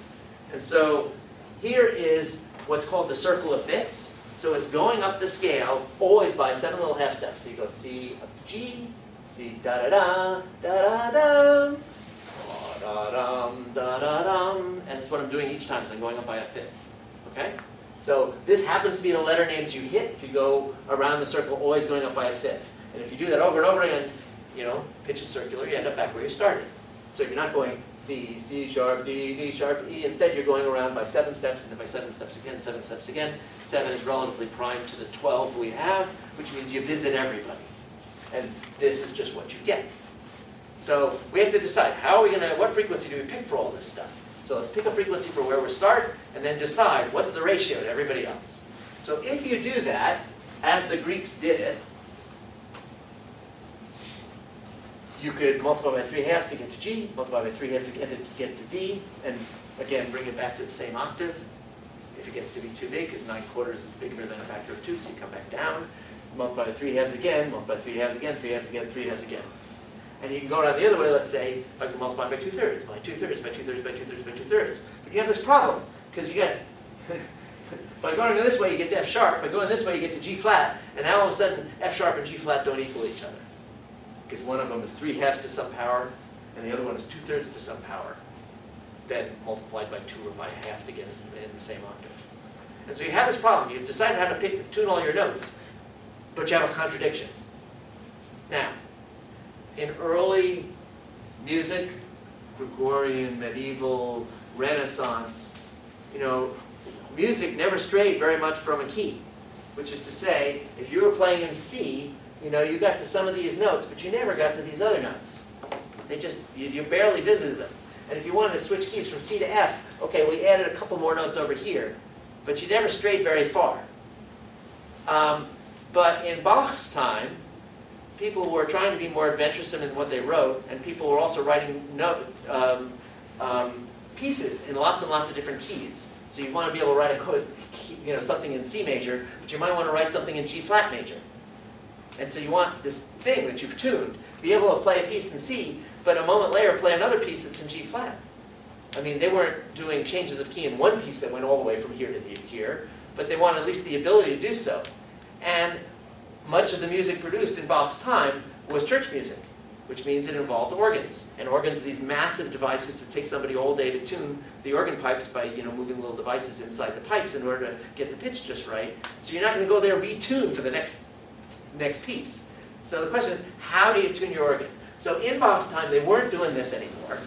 And so here is what's called the circle of fifths. So it's going up the scale always by seven little half steps. So you go C up to G, C da da da, da da da, da dum, da da dum, and it's what I'm doing each time. So I'm going up by a fifth. Okay? So this happens to be the letter names you hit if you go around the circle, always going up by a fifth. And if you do that over and over again, you know, pitch is circular, you end up back where you started. So you're not going C, C sharp, D, D sharp, E. Instead, you're going around by seven steps, and then by seven steps again, seven steps again. Seven is relatively prime to the 12 we have, which means you visit everybody. And this is just what you get. So we have to decide, how are we going to, what frequency do we pick for all this stuff? So let's pick a frequency for where we start, and then decide what's the ratio to everybody else. So if you do that, as the Greeks did it, you could multiply by three halves to get to G, multiply by three halves again to get to D, and again bring it back to the same octave. If it gets to be too big, because nine quarters is bigger than a factor of two, so you come back down, multiply by three halves again, multiply by three halves again, three halves again, three halves again. And you can go around the other way, let's say, by multiplying by two thirds, by two thirds, by two thirds, by two thirds, by two thirds. But you have this problem, because you get, by going this way, you get to F sharp, by going this way, you get to G flat, and now all of a sudden, F sharp and G flat don't equal each other. Because one of them is three halves to some power, and the other one is two thirds to some power, then multiplied by two or by half to get in the same octave. And so you have this problem. You've decided how to pick, tune all your notes, but you have a contradiction. Now, in early music, Gregorian, medieval, Renaissance, you know, music never strayed very much from a key. Which is to say, if you were playing in C, you know, you got to some of these notes, but you never got to these other notes. They just, you, you barely visited them. And if you wanted to switch keys from C to F, okay, we added a couple more notes over here, but you never strayed very far. Um, but in Bach's time, people were trying to be more adventuresome in what they wrote, and people were also writing note, um, um, pieces in lots and lots of different keys. So you want to be able to write a code, you know, something in C major, but you might want to write something in G flat major. And so you want this thing that you've tuned to be able to play a piece in C, but a moment later play another piece that's in G flat. I mean, they weren't doing changes of key in one piece that went all the way from here to here, but they wanted at least the ability to do so. And much of the music produced in Bach's time was church music, which means it involved organs. And organs are these massive devices that take somebody all day to tune the organ pipes by you know moving little devices inside the pipes in order to get the pitch just right. So you're not going to go there and retune for the next next piece. So the question is, how do you tune your organ? So in Bach's time, they weren't doing this anymore.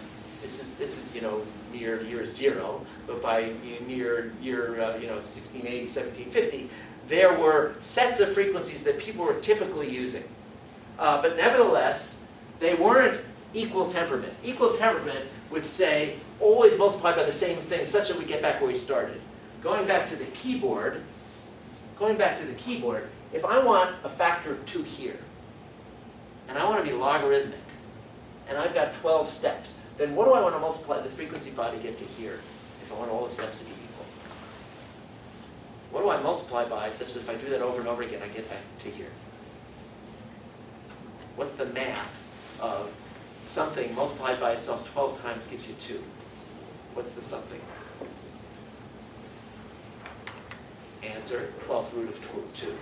This is this is you know near year zero, but by near year uh, you know 1680, 1750, there were sets of frequencies that people were typically using. Uh, but nevertheless, they weren't equal temperament. Equal temperament would say always multiply by the same thing, such that we get back where we started. Going back to the keyboard, going back to the keyboard, if I want a factor of 2 here, and I want to be logarithmic, and I've got 12 steps, then what do I want to multiply the frequency by to get to here, if I want all the steps to be? What do I multiply by such that if I do that over and over again, I get back to here? What's the math of something multiplied by itself 12 times gives you 2? What's the something? Answer, 12th root of 2.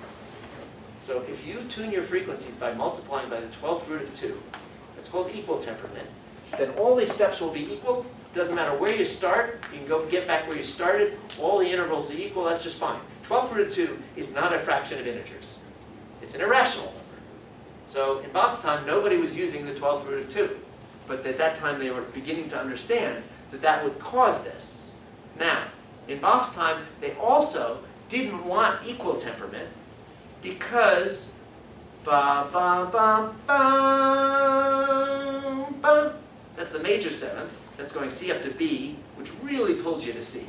So if you tune your frequencies by multiplying by the 12th root of 2, it's called equal temperament. then all these steps will be equal. Doesn't matter where you start, you can go get back where you started. All the intervals are equal, that's just fine. 12th root of 2 is not a fraction of integers. It's an irrational number. So in Bach's time, nobody was using the 12th root of 2. But at that time, they were beginning to understand that that would cause this. Now, in Bach's time, they also didn't want equal temperament because ba ba ba ba ba. That's the major seventh. That's going C up to B, which really pulls you to C.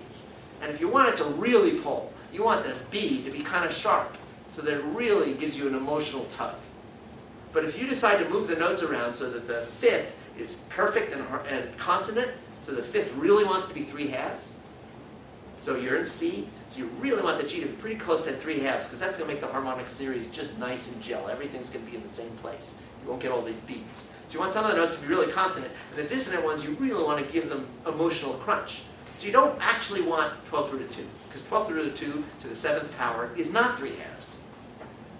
And if you want it to really pull, you want the B to be kind of sharp, so that it really gives you an emotional tug. But if you decide to move the notes around so that the fifth is perfect and, and consonant, so the fifth really wants to be three halves, so you're in C, so you really want the G to be pretty close to three halves, because that's going to make the harmonic series just nice and gel. Everything's going to be in the same place. You won't get all these beats. So you want some of the notes to be really consonant, and the dissonant ones, you really want to give them emotional crunch. So you don't actually want 12th root of 2, because 12th root of 2 to the 7th power is not three halves.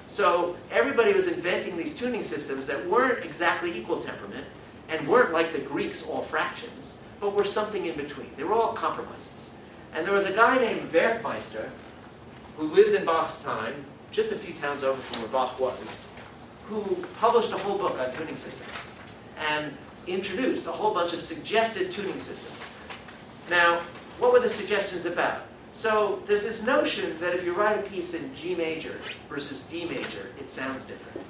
So everybody was inventing these tuning systems that weren't exactly equal temperament, and weren't like the Greeks, all fractions, but were something in between. They were all compromises. And there was a guy named Werckmeister who lived in Bach's time, just a few towns over from where Bach was, who published a whole book on tuning systems and introduced a whole bunch of suggested tuning systems. Now, what were the suggestions about? So there's this notion that if you write a piece in G major versus D major, it sounds different.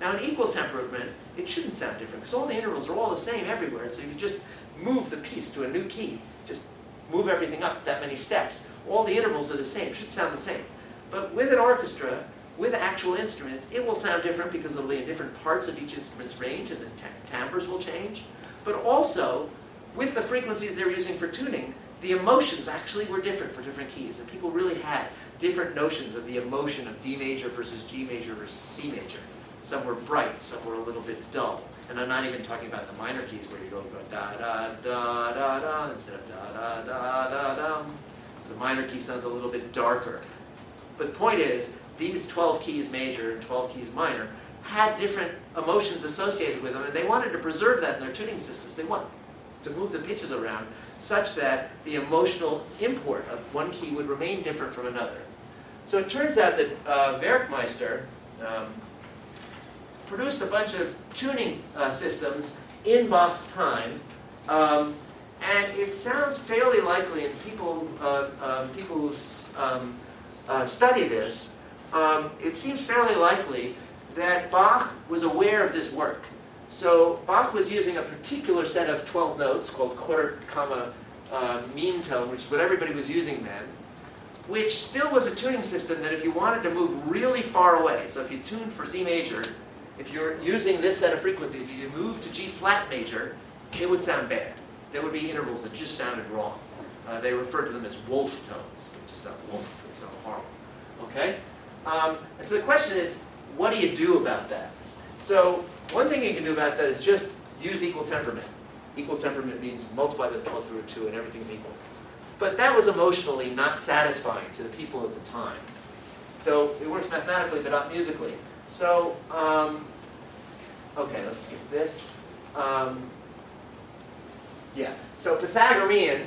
Now, in equal temperament, it shouldn't sound different because all the intervals are all the same everywhere. So you just move the piece to a new key, just move everything up that many steps. All the intervals are the same, should sound the same. But with an orchestra, with actual instruments, it will sound different because it'll be in different parts of each instrument's range and the timbres will change. But also, with the frequencies they're using for tuning, the emotions actually were different for different keys. And people really had different notions of the emotion of D major versus G major versus C major. Some were bright, some were a little bit dull. And I'm not even talking about the minor keys where you go, go da da da da da instead of da da da da da. So the minor key sounds a little bit darker. But the point is, these 12 keys major and 12 keys minor had different emotions associated with them, and they wanted to preserve that in their tuning systems. They want to move the pitches around such that the emotional import of one key would remain different from another. So it turns out that uh, Werckmeister um, produced a bunch of tuning uh, systems in Bach's time, um, and it sounds fairly likely, and people uh, um, people who um, uh, study this, um, it seems fairly likely that Bach was aware of this work. So Bach was using a particular set of 12 notes called quarter comma uh, mean tone, which is what everybody was using then, which still was a tuning system that if you wanted to move really far away, so if you tuned for C major, if you're using this set of frequencies, if you move to G flat major, it would sound bad. There would be intervals that just sounded wrong. Uh, they refer to them as wolf tones, which is sound wolf, they sound horrible. Okay? Um, and so the question is, what do you do about that? So one thing you can do about that is just use equal temperament. Equal temperament means multiply the 12 through 2 and everything's equal. But that was emotionally not satisfying to the people at the time. So it works mathematically, but not musically. So, um, okay, let's skip this. Um, yeah, so Pythagorean,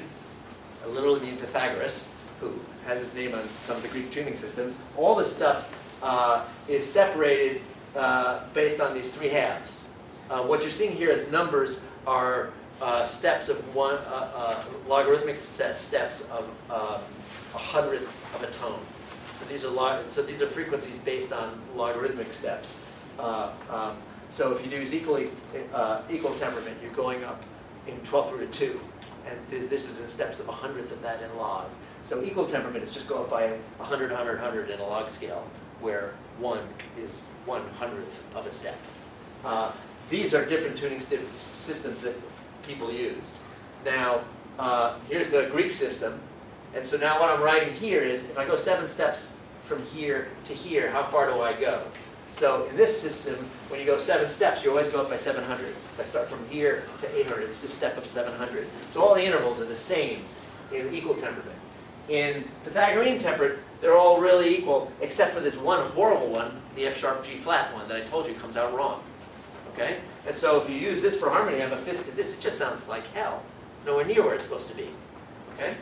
I literally mean Pythagoras, who has his name on some of the Greek tuning systems, all this stuff uh, is separated uh, based on these three halves. Uh, what you're seeing here as numbers are uh, steps of one, uh, uh, logarithmic steps of um, a hundredth of a tone. So these are log- so these are frequencies based on logarithmic steps. Uh, um, so if you use equally uh, equal temperament, you're going up in 12th root of 2, and th- this is in steps of a hundredth of that in log. So equal temperament is just go up by 100, 100, 100 in a log scale, where 1 is one hundredth of a step. Uh, these are different tuning systems that people used. Now, uh, here's the Greek system, and so now what I'm writing here is if I go seven steps from here to here, how far do I go? So in this system, when you go seven steps, you always go up by 700. If I start from here to 800, it's the step of 700. So all the intervals are the same in equal temperament. In Pythagorean temperament, they're all really equal, except for this one horrible one, the F sharp G flat one that I told you comes out wrong. Okay? And so if you use this for harmony, I have a fifth to this, it just sounds like hell. It's nowhere near where it's supposed to be. Okay?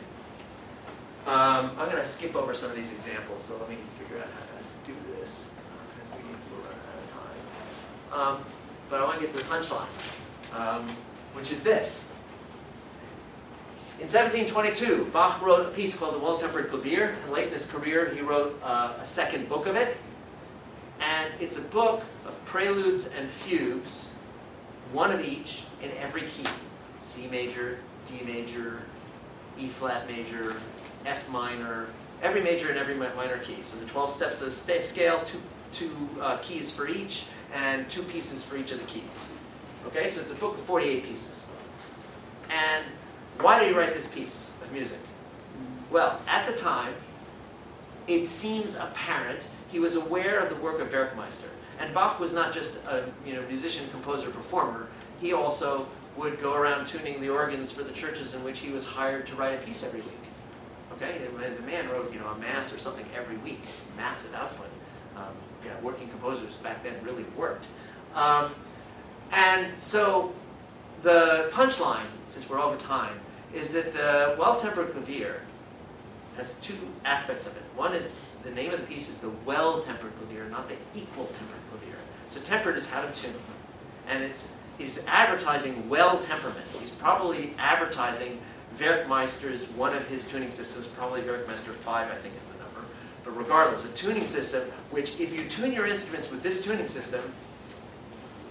Um, I'm going to skip over some of these examples, so let me figure out how to do this. Because we will run out of time. Um, but I want to get to the punchline, um, which is this. In 1722, Bach wrote a piece called The Well-Tempered Clavier, and late in his career, he wrote uh, a second book of it. And it's a book of preludes and fugues, one of each in every key C major, D major, E flat major, F minor, every major and every minor key. So the 12 steps of the scale, two, two uh, keys for each, and two pieces for each of the keys. Okay, so it's a book of 48 pieces. And why did he write this piece of music? Well, at the time, it seems apparent he was aware of the work of Werckmeister. And Bach was not just a you know, musician, composer, performer. He also would go around tuning the organs for the churches in which he was hired to write a piece every week. Okay, and the man wrote you know a mass or something every week, massive output. Um, you know, working composers back then really worked. Um, and so the punchline, since we're over time, is that the well-tempered clavier has two aspects of it. One is the name of the piece is the well-tempered clavier, not the equal-tempered clavier. So tempered is how to tune, and it's he's advertising well temperament. He's probably advertising Werckmeister's one of his tuning systems, probably Werckmeister five, I think is. But regardless, a tuning system which, if you tune your instruments with this tuning system,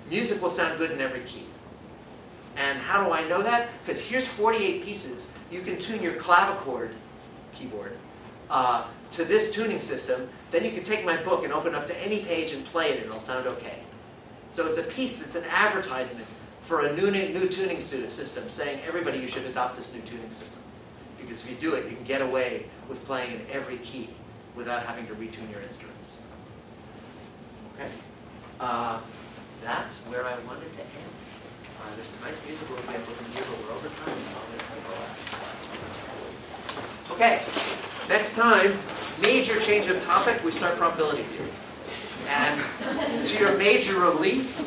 music will sound good in every key. And how do I know that? Because here's 48 pieces. You can tune your clavichord keyboard uh, to this tuning system. Then you can take my book and open up to any page and play it, and it'll sound okay. So it's a piece that's an advertisement for a new, new tuning system, saying everybody you should adopt this new tuning system. Because if you do it, you can get away with playing in every key without having to retune your instruments. Okay? Uh, that's where I wanted to end. Uh, there's some nice musical examples in here, but we're over time. Okay, next time, major change of topic, we start probability theory. And to your major relief,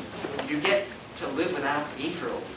you get to live without me for a week.